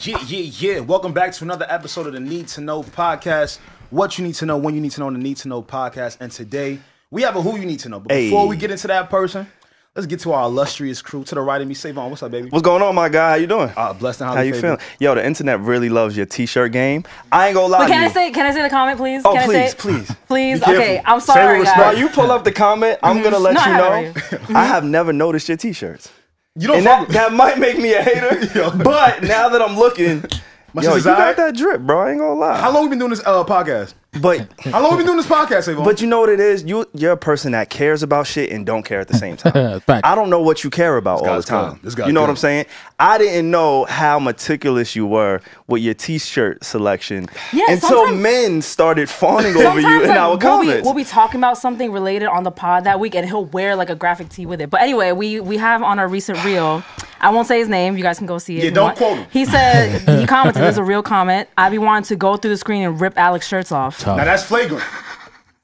Yeah, yeah, yeah. Welcome back to another episode of the Need to Know podcast. What you need to know, when you need to know, on the Need to Know podcast. And today we have a who you need to know. But before Hey. we get into that person, let's get to our illustrious crew. To the right of me, Savon. What's up, baby? What's going on, my guy? How you doing? Uh, blessed and How highly you favored. feeling? Yo, the internet really loves your t-shirt game. I ain't gonna lie But to can you. I say can I say the comment, please? Oh, can I say please, it? please. Please. Be careful. Okay, I'm Say sorry, with guys. respect. While you pull up the comment, I'm gonna let No, I you have know. I have never noticed your t-shirts. You don't And that, that might make me a hater, but now that I'm looking, My yo, you got that drip, bro. I ain't gonna lie. How long we been doing this uh, podcast? But How long we been doing this podcast, Savon? but you know what it is? You you're a person that cares about shit and don't care at the same time. Fact. I don't know what you care about all the time. good. This guy's You know what. I'm saying? I didn't know how meticulous you were with your t-shirt selection Yeah, until men started fawning over you Sometimes in like, our we'll, be, we'll be talking about something related on the pod that week, and he'll wear like a graphic tee with it. But anyway, we we have on our recent reel. I won't say his name. You guys can go see it. Yeah, don't quote him. He said he commented. There's a real comment. I be wanting to go through the screen and rip Alex shirts off. Tough. now that's flagrant.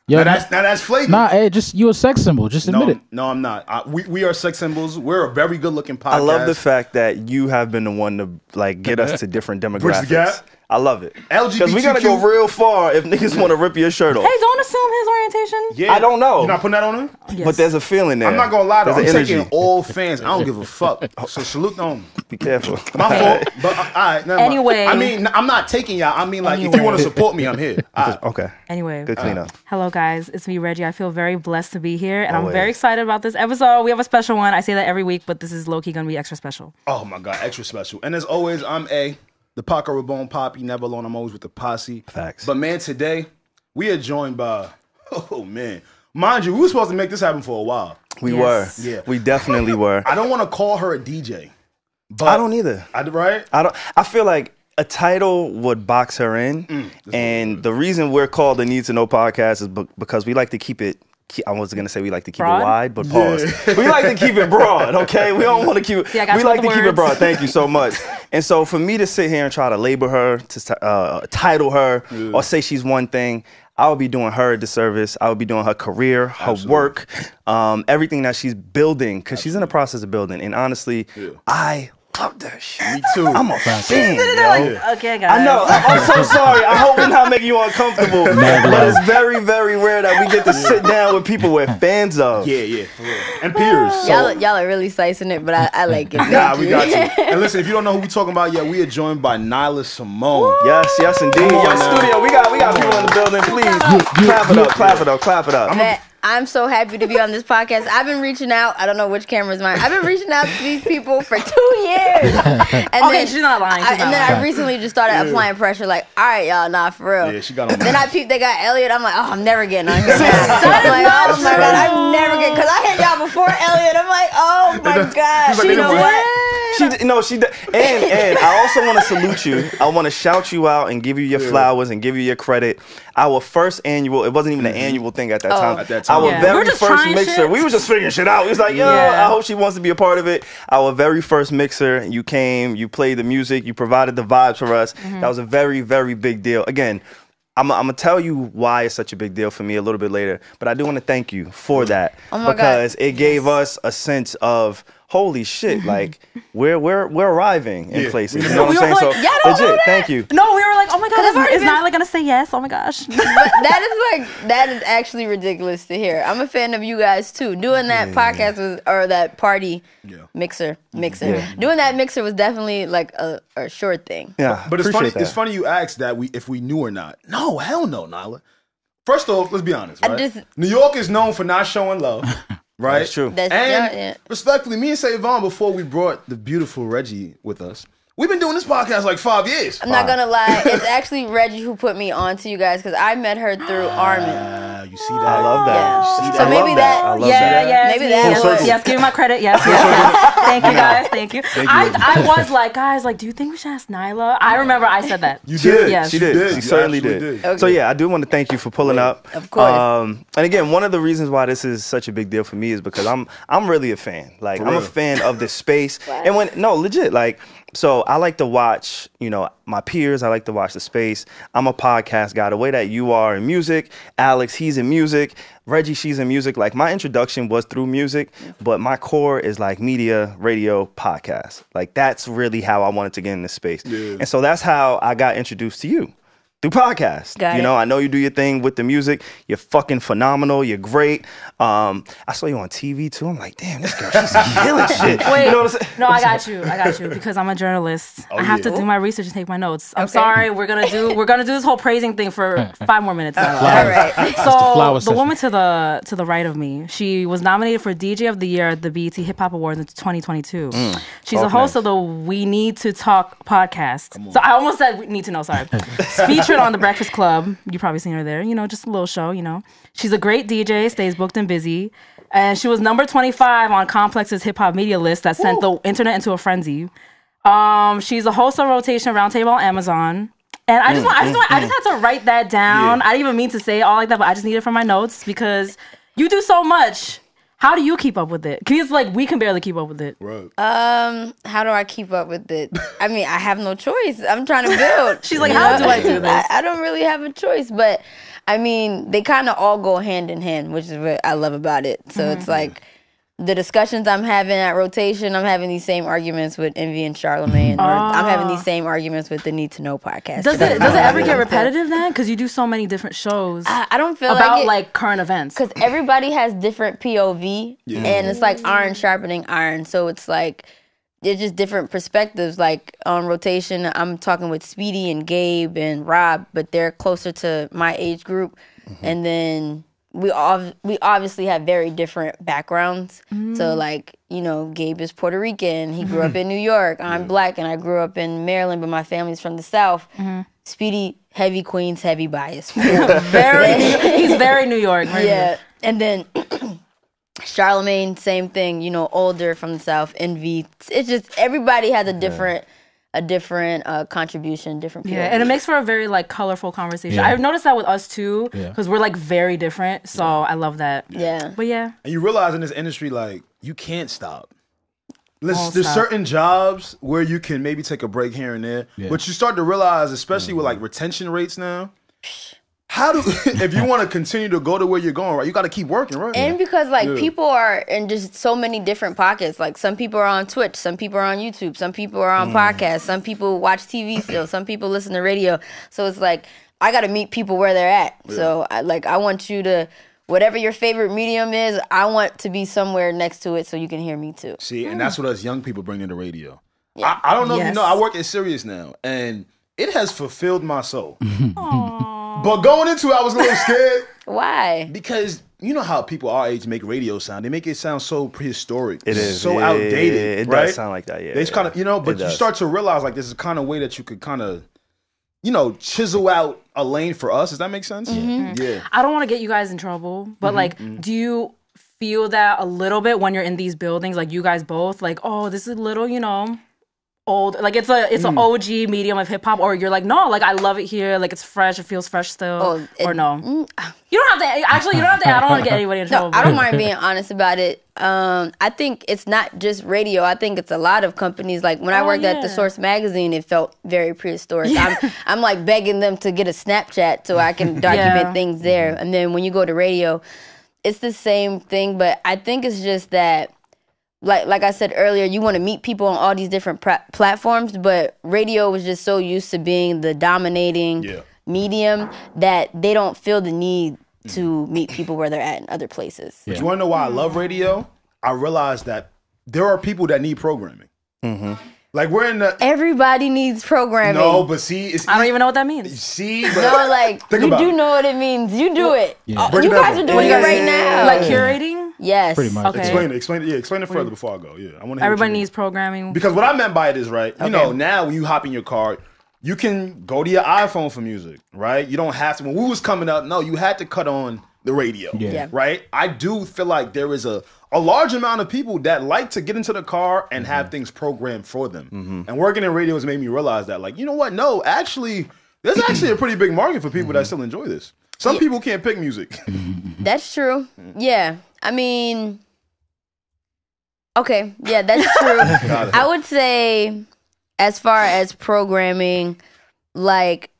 Yo, Now that's now that's flagrant. nah, hey, just you a sex symbol. Just admit no, it. no, I'm not. I, we, we are sex symbols. We're a very good looking podcast. I love the fact that you have been the one to like get us to different demographics. the gap? I love it. Because we gotta go real far if niggas want to rip your shirt off. Hey, don't assume his orientation. Yeah. I don't know. You're not putting that on him? Yes. But there's a feeling there. I'm not gonna lie though. I'm energy. taking all fans. I don't give a fuck. So salute them. Be careful. My fault. But uh, all right. Never mind. Anyway. I mean, I'm not taking y'all. I mean, like, if you want to support me, I'm here. All right. Okay. Anyway, Good cleanup. Hello, guys. It's me, Regi. I feel very blessed to be here, and I'm very excited about this episode. We have a special one. I say that every week, but this is low key gonna be extra special. Oh my god, extra special. And as always, I'm A, the Paco Rabanne Poppy. Never alone. I'm always with the posse. Facts. But man, today we are joined by. Oh man, mind you, we were supposed to make this happen for a while. we Yes. were. Yeah. We definitely were. I don't want to call her a DJ, but I don't either. I, right? I don't. I feel like a title would box her in, Mm, and the reason we're called the Need to Know podcast is be- because we like to keep it. Ke- I was gonna say we like to keep Broad? it wide, but pause. we like to keep it broad. Okay, we don't want to keep. See, we like to the keep it broad. Thank you so much. and so for me to sit here and try to label her, to uh, title her, or say she's one thing. I would be doing her a disservice. I would be doing her career, her work, um, everything that she's building, because she's in the process of building. And honestly, I love that shit. Me too. I'm a fan, yo. Okay, guys. I know. I- I'm so sorry. I hope we're not making you uncomfortable. but it's very, very rare that we get to sit down with people we're fans of. Yeah, yeah, for real. and peers. Y'all, y'all are really slicing it, but I, I like it. Nah, Thank we got you. And listen, if you don't know who we're talking about yet, we are joined by Nyla Symone. Yes, yes, indeed. Come on Yo, studio, we got we got people in the building. Please clap it up, clap it up, clap it up. That I'm so happy to be on this podcast. I've been reaching out. I don't know which camera's mine. I've been reaching out to these people for two years. And Okay, she's not lying. She's I, not and then lying. I recently just started applying pressure. Like, all right, y'all, nah, for real. Yeah, she got on Then that. I peeped. They got Elliott. I'm like, oh, I'm never getting on here. now. I'm like, oh my god, I'm never getting. Cause I hit y'all before Elliott. I'm like, oh my god. He's like, you know what? She d- no, she d- and and I also want to salute you. I want to shout you out and give you your flowers and give you your credit. Our first annual, it wasn't even an mm-hmm. annual thing at that oh. time. At that time. Our Yeah. We were very just first mixer, shit. we were just figuring shit out. We was like, yo, Yeah. I hope she wants to be a part of it. Our very first mixer, you came, you played the music, you provided the vibes for us. Mm-hmm. That was a very, very big deal. Again. I'm, I'm gonna tell you why it's such a big deal for me a little bit later, but I do want to thank you for that Oh my God. because it gave us a sense of holy shit, like we're we're we're arriving in Yeah. places. You know what I'm saying? like, so yeah, don't do legit, that. thank you. No, we were like, oh my god, I've is, already is been- Nyla gonna say yes? Oh my gosh. That is like that is actually ridiculous to hear. I'm a fan of you guys too. Doing that podcast was or that party Yeah. mixer mm-hmm. mixer. Doing that mixer was definitely like a, a short thing. Yeah, But it's funny. appreciate It's funny you asked that we if we knew or not. No, hell no, Nyla. First off, let's be honest. Right? just- New York is known for not showing love. Right. That's true. That's And yeah, yeah. respectfully, me and Savon, before we brought the beautiful Regi with us, we've been doing this podcast like five years. I'm not gonna lie. It's actually Regi who put me on to you guys because I met her through Armin. Ah, you see that? I love that. Yeah. You see So I maybe love that- I love yeah, that. yeah. Maybe that yes, was- yes, give me my credit. Yes, yes, yes. Thank you guys. Thank you. I, I was like, guys, like, do you think we should ask Nyla? I remember I said that. You did. Yes. She did. did. She You certainly absolutely did. did. So yeah, I do want to thank you for pulling up. Of course. Um, and again, one of the reasons why this is such a big deal for me is because I'm I'm really a fan. Like I'm a real. fan of this space. And when no, legit, like So I like to watch, you know, my peers. I like to watch the space. I'm a podcast guy. The way that you are in music, Alex, he's in music. Regi, she's in music. Like my introduction was through music, but my core is like media, radio, podcast. Like that's really how I wanted to get in this space. And so that's how I got introduced to you through podcast. Got you it. know, I know you do your thing with the music. You're fucking phenomenal. You're great. Um, I saw you on TV too. I'm like, damn, this girl, she's killing shit. Wait, you know what I'm no, I got you. I got you because I'm a journalist. I have to do my research and take my notes. I'm Okay. sorry. We're gonna do we're gonna do this whole praising thing for five more minutes. now. All right. So flower the woman to the to the right of me, she was nominated for DJ of the Year at the BET Hip Hop Awards in 2022. She's a host nice. of the We Need to Talk podcast. So I almost said we need to know. Sorry, featured on the Breakfast Club. You probably seen her there. You know, just a little show. You know, she's a great DJ. Stays booked and busy. And she was number 25 on Complex's hip hop media list that sent the internet into a frenzy. Um, she's a host of Rotation Roundtable on Amazon. And I just mm, want, I just mm, want, I just mm. had to write that down. I didn't even mean to say all like that, but I just need it for my notes because you do so much. How do you keep up with it? Because like we can barely keep up with it. Right. Um, how do I keep up with it? I mean, I have no choice. I'm trying to build. She's like, how do I do this? I, I don't really have a choice, but I mean, they kind of all go hand in hand, which is what I love about it. So Mm-hmm. it's like the discussions I'm having at rotation, I'm having these same arguments with Envy and Charlamagne, or I'm having these same arguments with the Need to Know podcast. Ah. Does it does it ever get repetitive then? Because you do so many different shows I, I don't feel about like, it, like current events. because everybody has different POV, and it's like iron sharpening iron. So it's like it's just different perspectives. Like on rotation, I'm talking with Speedy and Gabe and Rob, but they're closer to my age group, and then we all we obviously have very different backgrounds. So mm-hmm. like you know, Gabe is Puerto Rican. He grew up mm-hmm. in New York. I'm black, and I grew up in Maryland, but my family's from the South. Mm-hmm. Speedy, heavy Queens, heavy bias. Very, he's very New York. Very New York. Yeah, and then Charlamagne, same thing. You know, older from the south. Envy. It's just everybody has a different, a different uh, contribution, different. Yeah, and it makes for a very like colorful conversation. Yeah. I've noticed that with us too, Yeah. because we're like very different. So I love that. yeah. But yeah, And you realize in this industry, like, you can't stop. Listen, Won't there's stop. certain jobs where you can maybe take a break here and there, Yeah. but you start to realize, especially with like retention rates now, how do if you want to continue to go to where you're going, right? You got to keep working, right? And because like Yeah. people are in just so many different pockets. Like some people are on Twitch, some people are on YouTube, some people are on mm. podcasts, some people watch TV still, some people listen to radio. So it's like I got to meet people where they're at. So I, like I want you to whatever your favorite medium is, I want to be somewhere next to it so you can hear me too. See, and that's what us young people bring into radio. I, I don't know if you know, I work at Sirius now, and it has fulfilled my soul. but going into it, I was a little scared Why? because you know how people our age make radio sound. They make it sound so prehistoric. It is so yeah, outdated. It right? does sound like that. Yeah, They just kind of, you know, but you start to realize like this is kind of way that you could kind of, you know, chisel out a lane for us. Does that make sense? Mm-hmm. Yeah. I don't want to get you guys in trouble, but Mm-hmm, like, do you feel that a little bit when you're in these buildings? Like you guys both, like, oh, this is a little, you know, old. Like it's a it's Mm. an OG medium of hip hop, or you're like, no, like I love it here. Like it's fresh. It feels fresh still. Oh, or it- no? You don't have to. Actually, you don't have to. I don't want to get anybody in No. I don't mind being honest about it. Um, I think it's not just radio. I think it's a lot of companies. Like when I Oh, worked at the. Source magazine, it felt very prehistoric. I'm, I'm like begging them to get a Snapchat so I can document Yeah. things there. And then when you go to radio, it's the same thing. But I think it's just that, like like I said earlier, you want to meet people on all these different pra- platforms. But radio was just so used to being the dominating Yeah. medium that they don't feel the need mm. to meet people where they're at in other places. But you want to know why I love mm. radio? I realized that there are people that need programming. Mm-hmm. Like we're in the Everybody needs programming. no, but see, it's I don't even know what that means. see, but No, like Think you about do it. know what it means. You do it. Oh, Break you guys are doing Yeah, it right yeah, yeah, now. yeah. Like curating. Yes. Pretty much. Okay. explain it, explain it, yeah, explain it further before I go. Yeah, I want to. Everybody needs programming. Because what I meant by it is right. You know, now when you hop in your car, you can go to your iPhone for music, right? You don't have to. When we was coming up, no, you had to cut on the radio, Yeah. Yeah. right? I do feel like there is a a large amount of people that like to get into the car and Mm-hmm. have things programmed for them. And working in radio has made me realize that, like, you know what? No, actually, there's actually a pretty big market for people Mm-hmm. that still enjoy this. Some people can't pick music. That's true. Yeah. I mean Okay, yeah, that's true. I would say as far as programming, like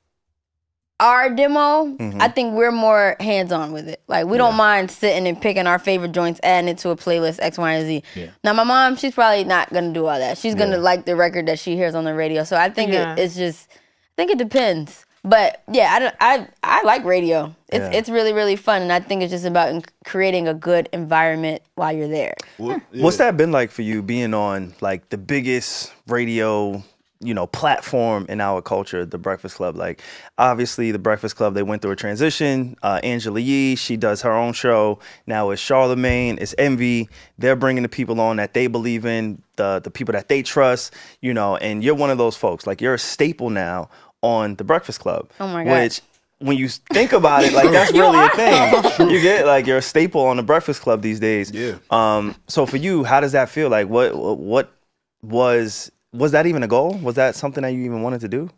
our demo, Mm-hmm. I think we're more hands on with it. Like we don't mind sitting and picking our favorite joints, adding it to a playlist X, Y, and Z. Yeah. Now my mom, she's probably not gonna do all that. She's gonna Yeah. like the record that she hears on the radio. So I think Yeah. it, it's just, I think it depends. But yeah, I don't, I I like radio. It's Yeah. it's really really fun, and I think it's just about creating a good environment while you're there. Well, What's that been like for you being on like the biggest radio, you know, platform in our culture, the Breakfast Club? Like, obviously, the Breakfast Club they went through a transition. Uh, Angela Yee, she does her own show now. It's Charlamagne, it's Envy. They're bringing the people on that they believe in, the the people that they trust, you know. And you're one of those folks. Like, you're a staple now on the Breakfast Club. Oh my God. Which when you think about it, like that's really a thing. You get like you're a staple on the Breakfast Club these days. Yeah. Um. So for you, how does that feel? Like, what what was was that even a goal? Was that something that you even wanted to do?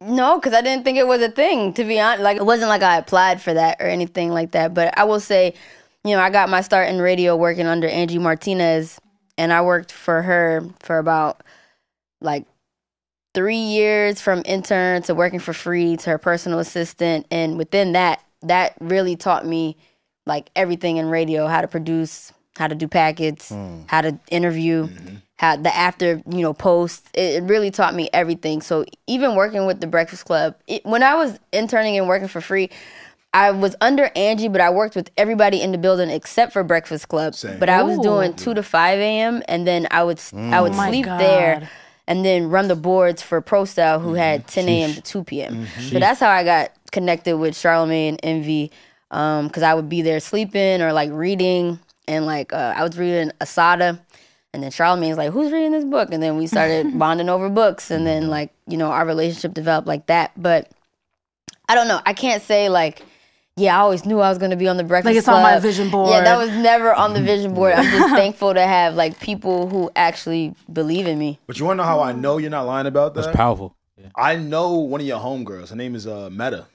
No, because I didn't think it was a thing. To be honest, like it wasn't like I applied for that or anything like that. But I will say, you know, I got my start in radio working under Angie Martinez, and I worked for her for about like three years from intern to working for free to her personal assistant, and within that, that really taught me like everything in radio: how to produce, how to do packets, hmm. how to interview mm-hmm. how the after you know post. It, it really taught me everything. So even working with the breakfast club it, when i was interning and working for free i was under angie but i worked with everybody in the building except for breakfast club. Same. but i was Ooh. doing 2 to 5 a.m and then i would i would mm. Oh sleep God. there and then run the boards for pro style who had 10 a.m to 2 p.m so that's how i got connected with charlamagne and envy um because i would be there sleeping or like reading and like uh, i was reading asada and then Charlamagne's like, "Who's reading this book?" And then we started bonding over books, and then like you know our relationship developed like that. But I don't know. I can't say like, yeah, I always knew I was going to be on the Breakfast Like it's on my vision board. Yeah, that was never on the vision board. I'm just thankful to have like people who actually believe in me. But you want to know how I know you're not lying about that? That's powerful. Yeah. I know one of your homegirls. Her name is uh, Meta.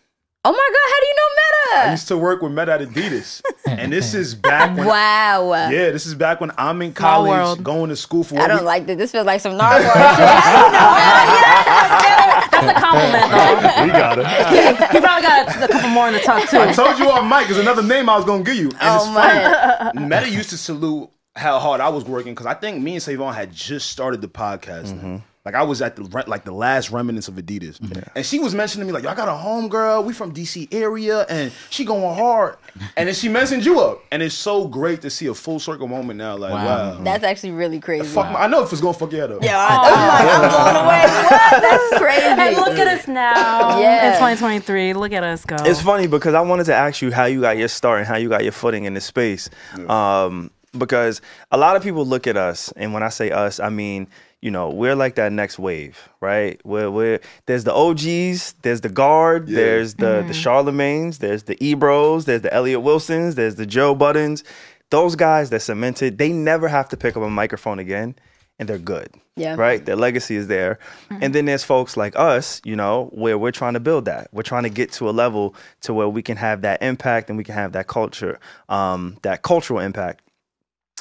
Oh my God, how do you know Meta? I used to work with Meta at Adidas, and this is back when. Wow. Yeah, this is back when I'm in Small college, world. going to school for. I what don't we- like this. This feels like some narwhal shit. How do you know Meta? That's a compliment, though. We got it. he probably got a couple more in the tuck I told you on mic. There's another name I was gonna give you. And it's Oh funny. Meta used to salute how hard I was working because I think me and Savon had just started the podcast. Mm-hmm. Then. Like I was at the re- like the last remnants of Adidas, and she was mentioning to me like, "Yo, I got a homegirl. We from DC area, and she going hard." And then she mentioned you up, and it's so great to see a full circle moment now. Like, wow, Wow. That's actually really crazy. fuck, my, I know if it's gonna fuck you head up. Yeah, I, I'm like, I'm blown away. What? That's crazy. And look at us now. Yeah. In 2023. Look at us go. It's funny because I wanted to ask you how you got your start and how you got your footing in this space. Um, because a lot of people look at us, and when I say us, I mean you know we're like that next wave, right? We're, we're there's the OGs, there's the guard, there's the the Charlamagnes, there's the Ebros, there's the Elliott Wilsons, there's the Joe Buddens. Those guys that cemented, they never have to pick up a microphone again, and they're good. Yeah. Right? Their legacy is there. And then there's folks like us, you know, where we're trying to build that. We're trying to get to a level to where we can have that impact and we can have that culture, um, that cultural impact.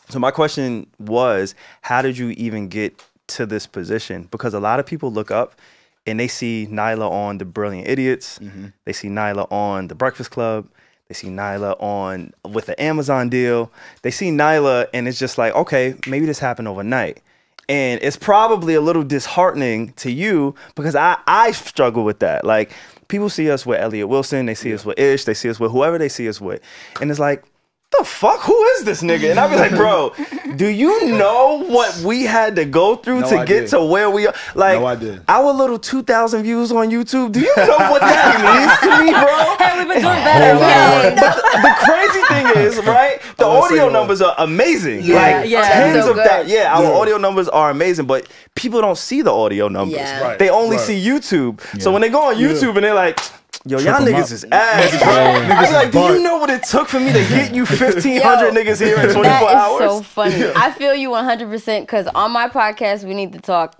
So my question was, how did you even get to this position? Because a lot of people look up and they see Nyla on the Brilliant Idiots. Mm-hmm. They see Nyla on the Breakfast Club. They see Nyla on with the Amazon deal. They see Nyla and it's just like, okay, maybe this happened overnight. And it's probably a little disheartening to you because I, I struggle with that. Like people see us with Elliott Wilson, they see us with Ish, they see us with whoever they see us with. And it's like, the fuck? Who is this nigga? And I'd be like, bro, do you know what we had to go through No to idea. get to where we are? Like, No idea. our little 2,000 views on YouTube, do you know what that means to me, bro? Hey, we've been doing better. lot. Okay. But the crazy thing is, right? The I'm gonna say audio numbers are amazing. Yeah, like yeah. tens So of that. good. Yeah, our Yeah. audio numbers are amazing, but people don't see the audio numbers. Yeah. Right, They only right. see YouTube. So when they go on YouTube and they're like, Yo, y'all niggas is ass, bro. I was like, do you know what it took for me to get you 1,500 Yo, niggas here in 24 That is hours? so funny. I feel you 100% because on my podcast, We Need to Talk,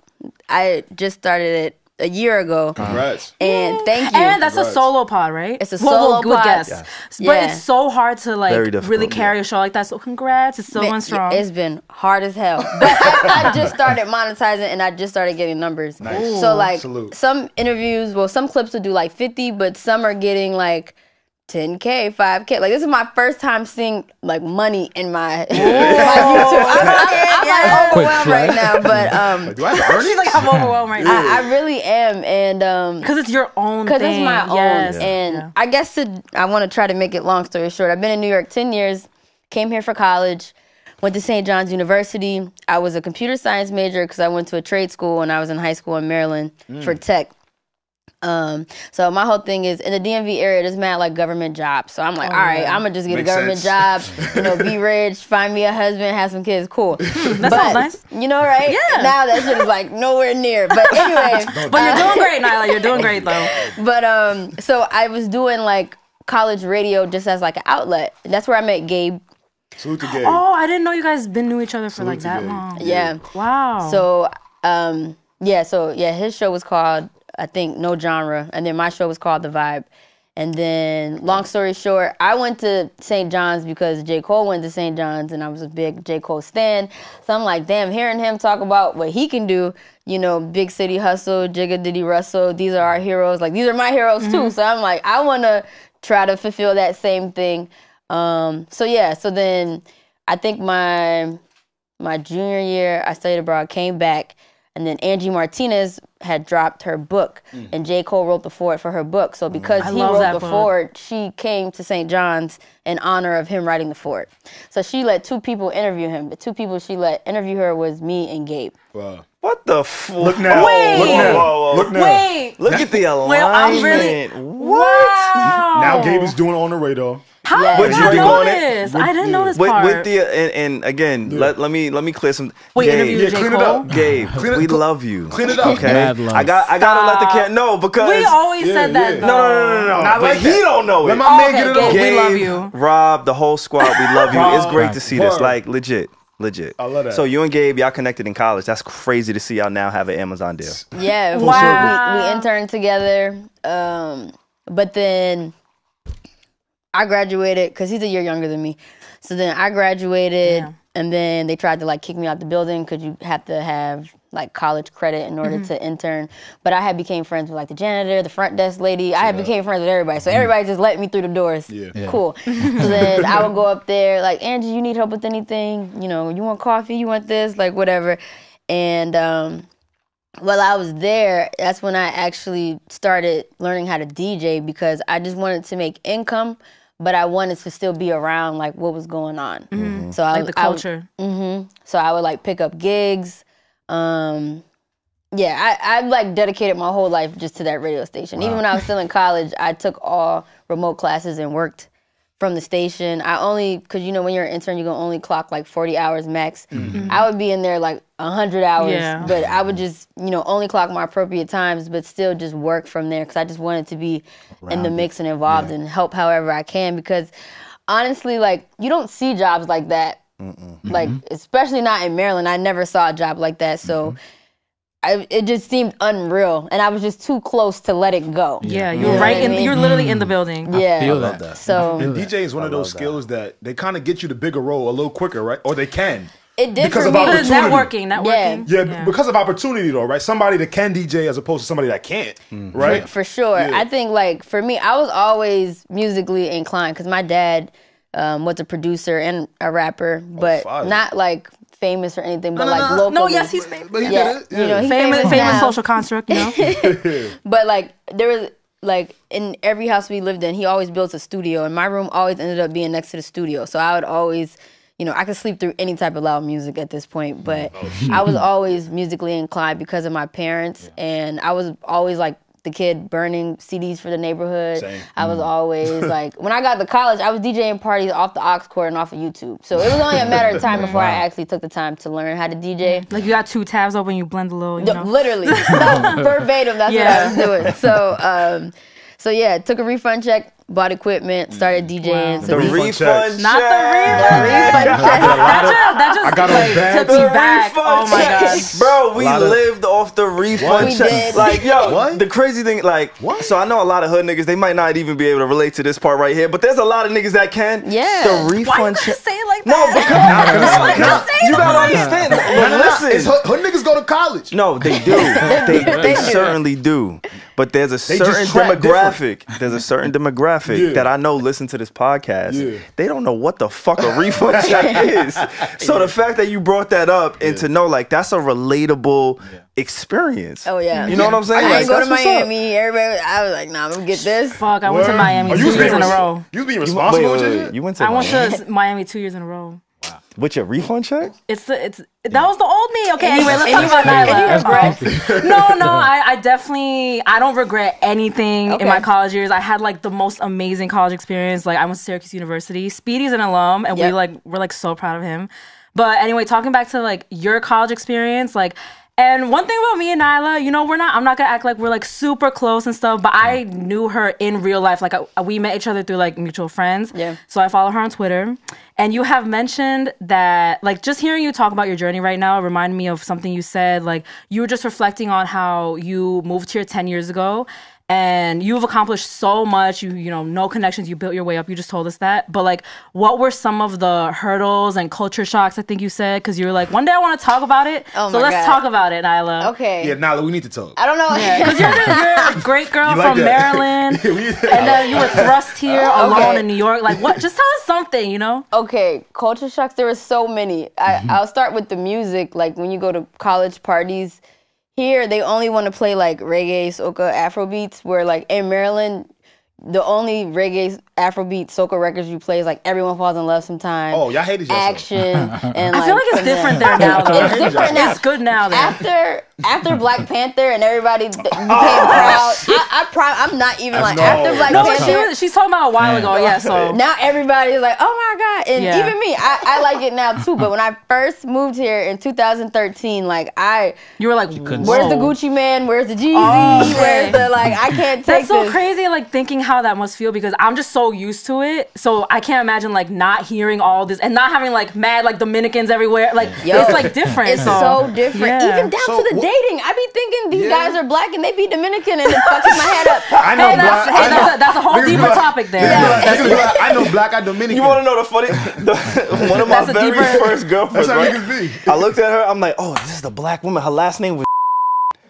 I just started it a year ago. Congrats. And thank you. And that's a solo pod, right? It's a Well, well, solo good pod. guess. Yeah. But Yeah. it's so hard to like really carry a show like that. So congrats, it's still going strong. It's been hard as hell. But I, I just started monetizing and I just started getting numbers. So like Salute. some interviews, well, some clips will do like 50, but some are getting like 10k, 5k. Like this is my first time seeing like money in my, my YouTube. I'm, I'm, I'm like overwhelmed right now, but um, Do I have to She's like, I'm overwhelmed right now. I, I really am, and um, Because it's your own because it's my own. Yes. And Yeah. I guess to, I want to try to make it long story short. I've been in New York 10 years, came here for college, went to St. John's University. I was a computer science major because I went to a trade school when I was in high school in Maryland for tech. Um, so my whole thing is in the DMV area, there's mad like government jobs. So I'm like, all right, I'm gonna just get Makes a government sense. job, you know, be rich, find me a husband, have some kids, cool. that sounds nice. You know, right? Yeah. Now that shit is like nowhere near. But anyway, But you're doing great, Nyla. You're doing great though. but um, so I was doing like college radio just as like an outlet. That's where I met Gabe. Salute to Gabe. Oh, I didn't know you guys been knew each other for like that Gabe. long. Yeah. Wow. So um, yeah. So yeah, his show was called I think No Genre, and then my show was called The Vibe. And then, long story short, I went to St. John's because J. Cole went to St. John's, and I was a big J. Cole stan. So I'm like, damn, hearing him talk about what he can do, you know, Big City Hustle, Jigga Diddy Russell, these are our heroes. Like, these are my heroes too. So I'm like, I want to try to fulfill that same thing. Um, so yeah, so then I think my my junior year, I studied abroad, came back, and then Angie Martinez had dropped her book, mm. and J. Cole wrote the forward for her book. So mm. because I he wrote the book. forward, she came to St. John's in honor of him writing the forward. So she let two people interview him. The two people she let interview her was me and Gabe. Wow. What the fuck? Look now. Wait. Look now. Whoa, whoa. Look now. Wait. Look at the alignment. Well, I'm really- What? Wow. Now Gabe is doing it on the radar. How Yeah. did With I Drake know on it? this? I didn't know this With, part. with the and, and again, let, let me let me clear some. Wait, Gabe, interview Yeah, J. clean it up. Gabe, Clean it- we cl- love you. Clean it up. Okay, I got I gotta let the cat know because We always Yeah, said that yeah. though. no no no no no. Not but like he don't know it. Let it. my man get it Gabe, on. we love you. Rob, the whole squad, we love you. It's great to see this. Like legit, legit. I love that. So you and Gabe, y'all connected in college. That's crazy to see y'all now have an Amazon deal. Yeah, Wow. we, we interned together. Um, but then I graduated because he's a year younger than me. So then I graduated, Damn. and then they tried to like kick me out the building because you have to have like college credit in order to intern. But I had became friends with like the janitor, the front desk lady. I had became friends with everybody. So everybody just let me through the doors. Yeah. Yeah. Cool. so then I would go up there like, Angie, you need help with anything? You know, you want coffee? You want this? Like whatever. And um, while I was there, that's when I actually started learning how to DJ because I just wanted to make income, but I wanted to still be around like what was going on. So I Like the I- culture. hmm So I would like pick up gigs. Um, yeah, I, I like dedicated my whole life just to that radio station. Even when I was still in college, I took all remote classes and worked from the station. I only, because you know, when you're an intern, you can only clock like 40 hours max. Mm-hmm. I would be in there like 100 hours, Yeah. but I would just, you know, only clock my appropriate times, but still just work from there because I just wanted to be in the mix and involved and help however I can because honestly, like, you don't see jobs like that like mm-hmm. especially not in Maryland. I never saw a job like that, so mm-hmm. I, it just seemed unreal, and I was just too close to let it go. Yeah, you You were right what I in. mean? You're literally in the building. yeah. feel love that. that. So And DJ is one of those love that. skills that they kind of get you the bigger role a little quicker, right? Or they can. it did Because for of me. Opportunity. networking, networking. Yeah, yeah. because of opportunity though, right? Somebody that can DJ as opposed to somebody that can't, right? for sure. Yeah. I think like for me, I was always musically inclined because my dad um, was a producer and a rapper, but fire. not like famous or anything, but no, like no. locally. No, yes, he's famous. But he yeah, did it. you know, he's Famous, famous, famous social construct. You know. But like there was like in every house we lived in, he always built a studio, and my room always ended up being next to the studio. So I would always, you know, I could sleep through any type of loud music at this point. But oh, I was always musically inclined because of my parents, and I was always like the kid burning CDs for the neighborhood. Same. I was always like when I got to college, I was DJing parties off the aux cord and off of YouTube. So it was only a matter of time before I actually took the time to learn how to DJ. like you got two tabs open, you blend a little. You No, know. Literally, no, verbatim. That's Yeah. what I was doing. So, um, so yeah, took a refund check, bought equipment, started mm. DJing. The So refund refund check. Not the refund. refund That just, that just I got like, bad. took The me back. refund Oh my check. gosh. Bro, we lot of- lived off the refund check. Like, yo, What? the crazy thing, like, What? so I know a lot of hood niggas, they might not even be able to relate to this part right here, but there's a lot of niggas that can. Yeah. The Why you refund gotta check. say it like No, that? because Don't you gotta that. understand. But No, no, no. It's listen, hood, hood niggas go to college. no, they do. they, they, They certainly do. But there's a just certain trap demographic. There's a certain demographic Yeah. that I know listen to this podcast. Yeah. They don't know what the fuck a refund check is. So the fact that you brought that up and to know like that's a relatable experience. Oh yeah. You know what I'm saying? I Like, didn't go to that's up. Miami. Everybody, I was like, nah, I'm gonna get this. Fuck, I went to Miami Oh, two you was years being in a row. You was being responsible wait, with wait. You went to I went to Miami two years in a row. With your refund check? It's the it's that was the old me. Okay, anyway, let's talk about that. you Nyla. regret- No, no, I, I definitely I don't regret anything Okay. in my college years. I had like the most amazing college experience. Like I went to Syracuse University. Speedy's an alum, and we like we're like so proud of him. But anyway, talking back to like your college experience, like. And one thing about me and Nyla, you know, we're not, I'm not gonna act like we're like super close and stuff, but I knew her in real life. Like, I, we met each other through like mutual friends. Yeah. So I follow her on Twitter. And you have mentioned that, like, just hearing you talk about your journey right now reminded me of something you said. Like, you were just reflecting on how you moved here 10 years ago and you've accomplished so much. You, you know, no connections, you built your way up. You just told us that. But, like, what were some of the hurdles and culture shocks, I think you said? Because you were like, one day I want to talk about it. Oh so my let's God. talk about it, Nyla. Okay. Yeah, nyla we need to talk. I don't know. Because you're, you're a great girl You like from that? Maryland. And then you were thrust here alone Okay. in New York. Like, what? Just tell us something, you know? okay, culture shocks. There were so many. I, mm-hmm. I'll start with the music. Like when you go to college parties, here they only want to play like reggae, soca, Afro beats. Where like in Maryland, the only reggae, Afrobeat, soca records you play is like "Everyone Falls in Love" sometimes. Oh, y'all hated yourself. action. and I feel like it's different there now. Though. It's different now. It's good now. Though. After after Black Panther and everybody th- became oh, proud, I, I pro- I'm not even like no. after Black no, but she Panther. was, she's talking about a while ago. Yeah, so now everybody's like, oh my god, and Yeah. even me, I, I like it now too. But when I first moved here in 2013, like I, you were like, couldn't where's the. Gucci Mane? Where's the Jeezy? Oh, Where's the like? I can't take That's so this. crazy, like thinking how that must feel because I'm just so used to it. So I can't imagine like not hearing all this and not having like mad like Dominicans everywhere. Like Yo, it's like different. It's so different. Yeah. Even down So to the what- dating. I be thinking these Yeah. guys are black and they be Dominican and it fucks my head up. I know Hey, that's, black. hey, I know- that's, a, that's a whole Niggas be deeper like- topic there. Yeah. Niggas be I know black, I Dominican. You want to know the funny? The, one of my very deeper- first girlfriends, That's how right? niggas be. I looked at her. I'm like, oh, this is the black woman. Her last name was.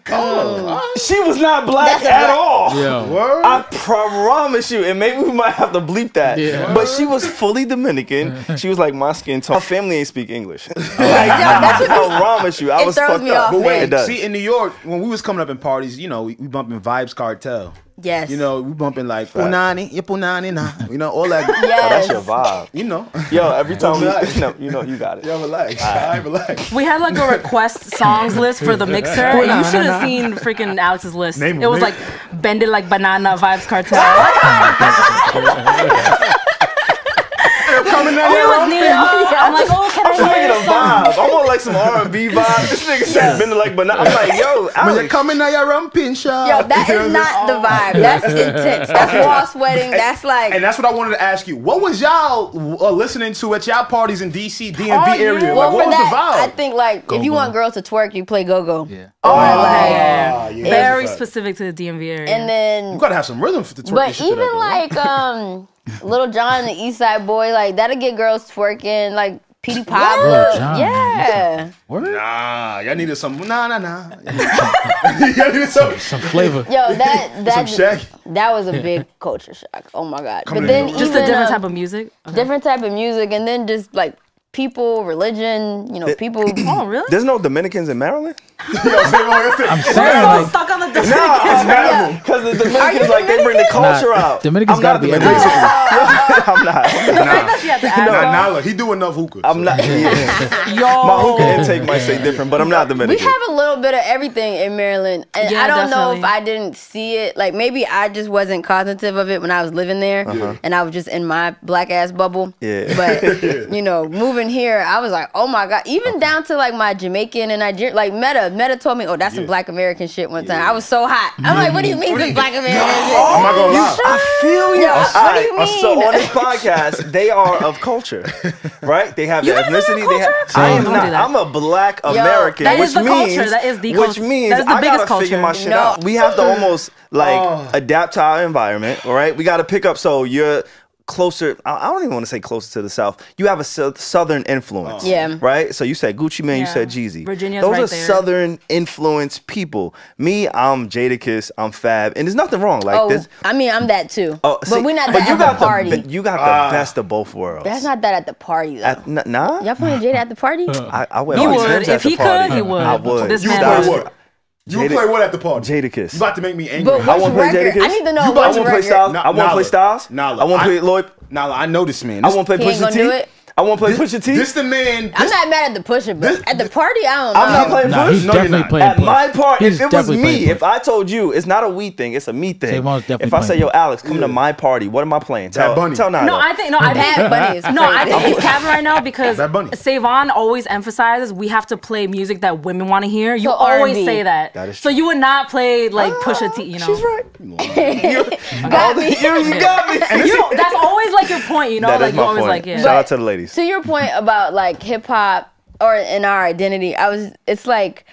Oh, She was not black That's at black- all. Yo. word. I promise you, and maybe we might have to bleep that. Yeah. But she was fully Dominican. She was like my skin tone. Her family ain't speak English. Oh. like, that's what I promise you, I it was throws fucked me up. off, But wait, It does. see, in New York, when we was coming up in parties, you know, we, we bumping Vybz Kartel. Yes. You know, we bumping like Punani, yeah, Punani, nah. You know, all that. Oh, that's your vibe. You know. Yo, every time we, Relax. no, you know, you got it. Yo, relax. All right, relax. We had like a request songs list for the mixer. and you should have seen freaking Alex's list. Name it was them. like Bend It Like Banana Vybz Kartel. Coming down we here, was needing. I'm like, oh, can I I'm hear making a a song? vibe. I want like some R&B vibe. This nigga said been like, but I'm like, yo, When you Alex. coming now, you're rumping shot. Yo, that is not the vibe. That's intense. That's wall sweating. That's like And that's what I wanted to ask you. What was y'all uh, listening to at y'all parties in DC, DMV Oh, yeah. area? well Like, what was that. the vibe? I think like if you Go-go. want girls to twerk, you play go go. Yeah. Oh, like- yeah. yeah, Very that's a fact. specific to the DMV area. And then You gotta have some rhythm for the twerk But even like um Lil Jon, the East Side Boy, like that'll get girls twerking, like Petey Pablo. Yeah. Word? Nah, y'all needed some. Nah, nah, nah. y'all needed some. Some flavor. Yo, that Some that that was a big culture shock. Oh my god. Coming but then in. just a different um, type of music. Okay. different type of music, and then just like people, religion. You know, people. Oh, really? There's no Dominicans in Maryland? Yo, say more, say- I'm We're saying so like stuck on the No, Dominicans. because the Dominicans like they bring the culture Nah, out. Dominicans I'm gotta not be Dominican. everywhere. I'm not. The fact that she had to ask Nah, all- nah, look, he do enough hookah. I'm so- not. Yeah. Yo. My hookah intake might say different, but I'm not We Dominican. We have a little bit of everything in Maryland, and Yeah, I don't know if. I didn't see it. Like maybe I just wasn't cognitive of it when I was living there, uh-huh. and I was just in my black ass bubble. Yeah. But you know, moving moving here, I was like, oh my god. Even down to like my Jamaican and Nigerian, like Meta. Meta told me, oh, that's some Black American shit. One time, I was so hot. I'm like, what do you mean, some Black American shit? Oh, I'm not gonna lie. I feel you. Yeah, what All do you right, So on this podcast, they are of culture, right? They have You the guys are of ethnicity. They have. culture? I am Don't not. do that. I'm a black American, that which is the means culture. That is the which culture. means That is the I biggest gotta figure my shit No. out. We have to almost like Oh. adapt to our environment, all right? We got to pick up. So you're closer. I I don't even want to say closer to the south. You have a sou- southern influence, Yeah. right? So you said Gucci Mane, you said Jeezy. Virginia's Those right are there. southern influence people. Me, I'm Jadakiss, I'm Fab, and there's nothing wrong. Like Oh, this. I mean, I'm that too. Oh, but we're not but that you got the party. The, you got the Ah. best of both worlds. that's not that at the party though. At, n- nah. Y'all playing Jada at the party? I, I wear He would. If he party. could, he would. I would. This You man play was- what? You Jada- play what at the party? Jadakiss. You about to make me angry. But I want to play record? Jadakiss. I need to know You I which want to play. Styles. Nah, I want to play. Styles. Nah. I want to play Lloyd. Nah, I know this man. I want to play He ain't Pusha gonna T. do it? I want to play Pusha T. This the man. I'm not mad at the pusher, but this- at the party, I don't know. I'm not playing Nah, Push. he's No, you're not. playing At Push. my part, He's if it was me, Push. if I told you, it's not a we thing, it's a me thing. Savon's definitely If I say, yo, Alex, come to my party, what am I playing? Tell, Bunny. tell Nana. No, I think no, I Bad think Bunny is no, I crazy. think he's capping right now because Bad Bunny. Savon always emphasizes we have to play music that women want to hear. You So always R&B. say that. That is so you would not play like ah, Pusha T. You know, She's right. you Got me. You, you got me. Know, that's always like your point. You know, That like you my always point. like yeah. Shout out to the ladies. to your point about like hip hop or in our identity, I was it's like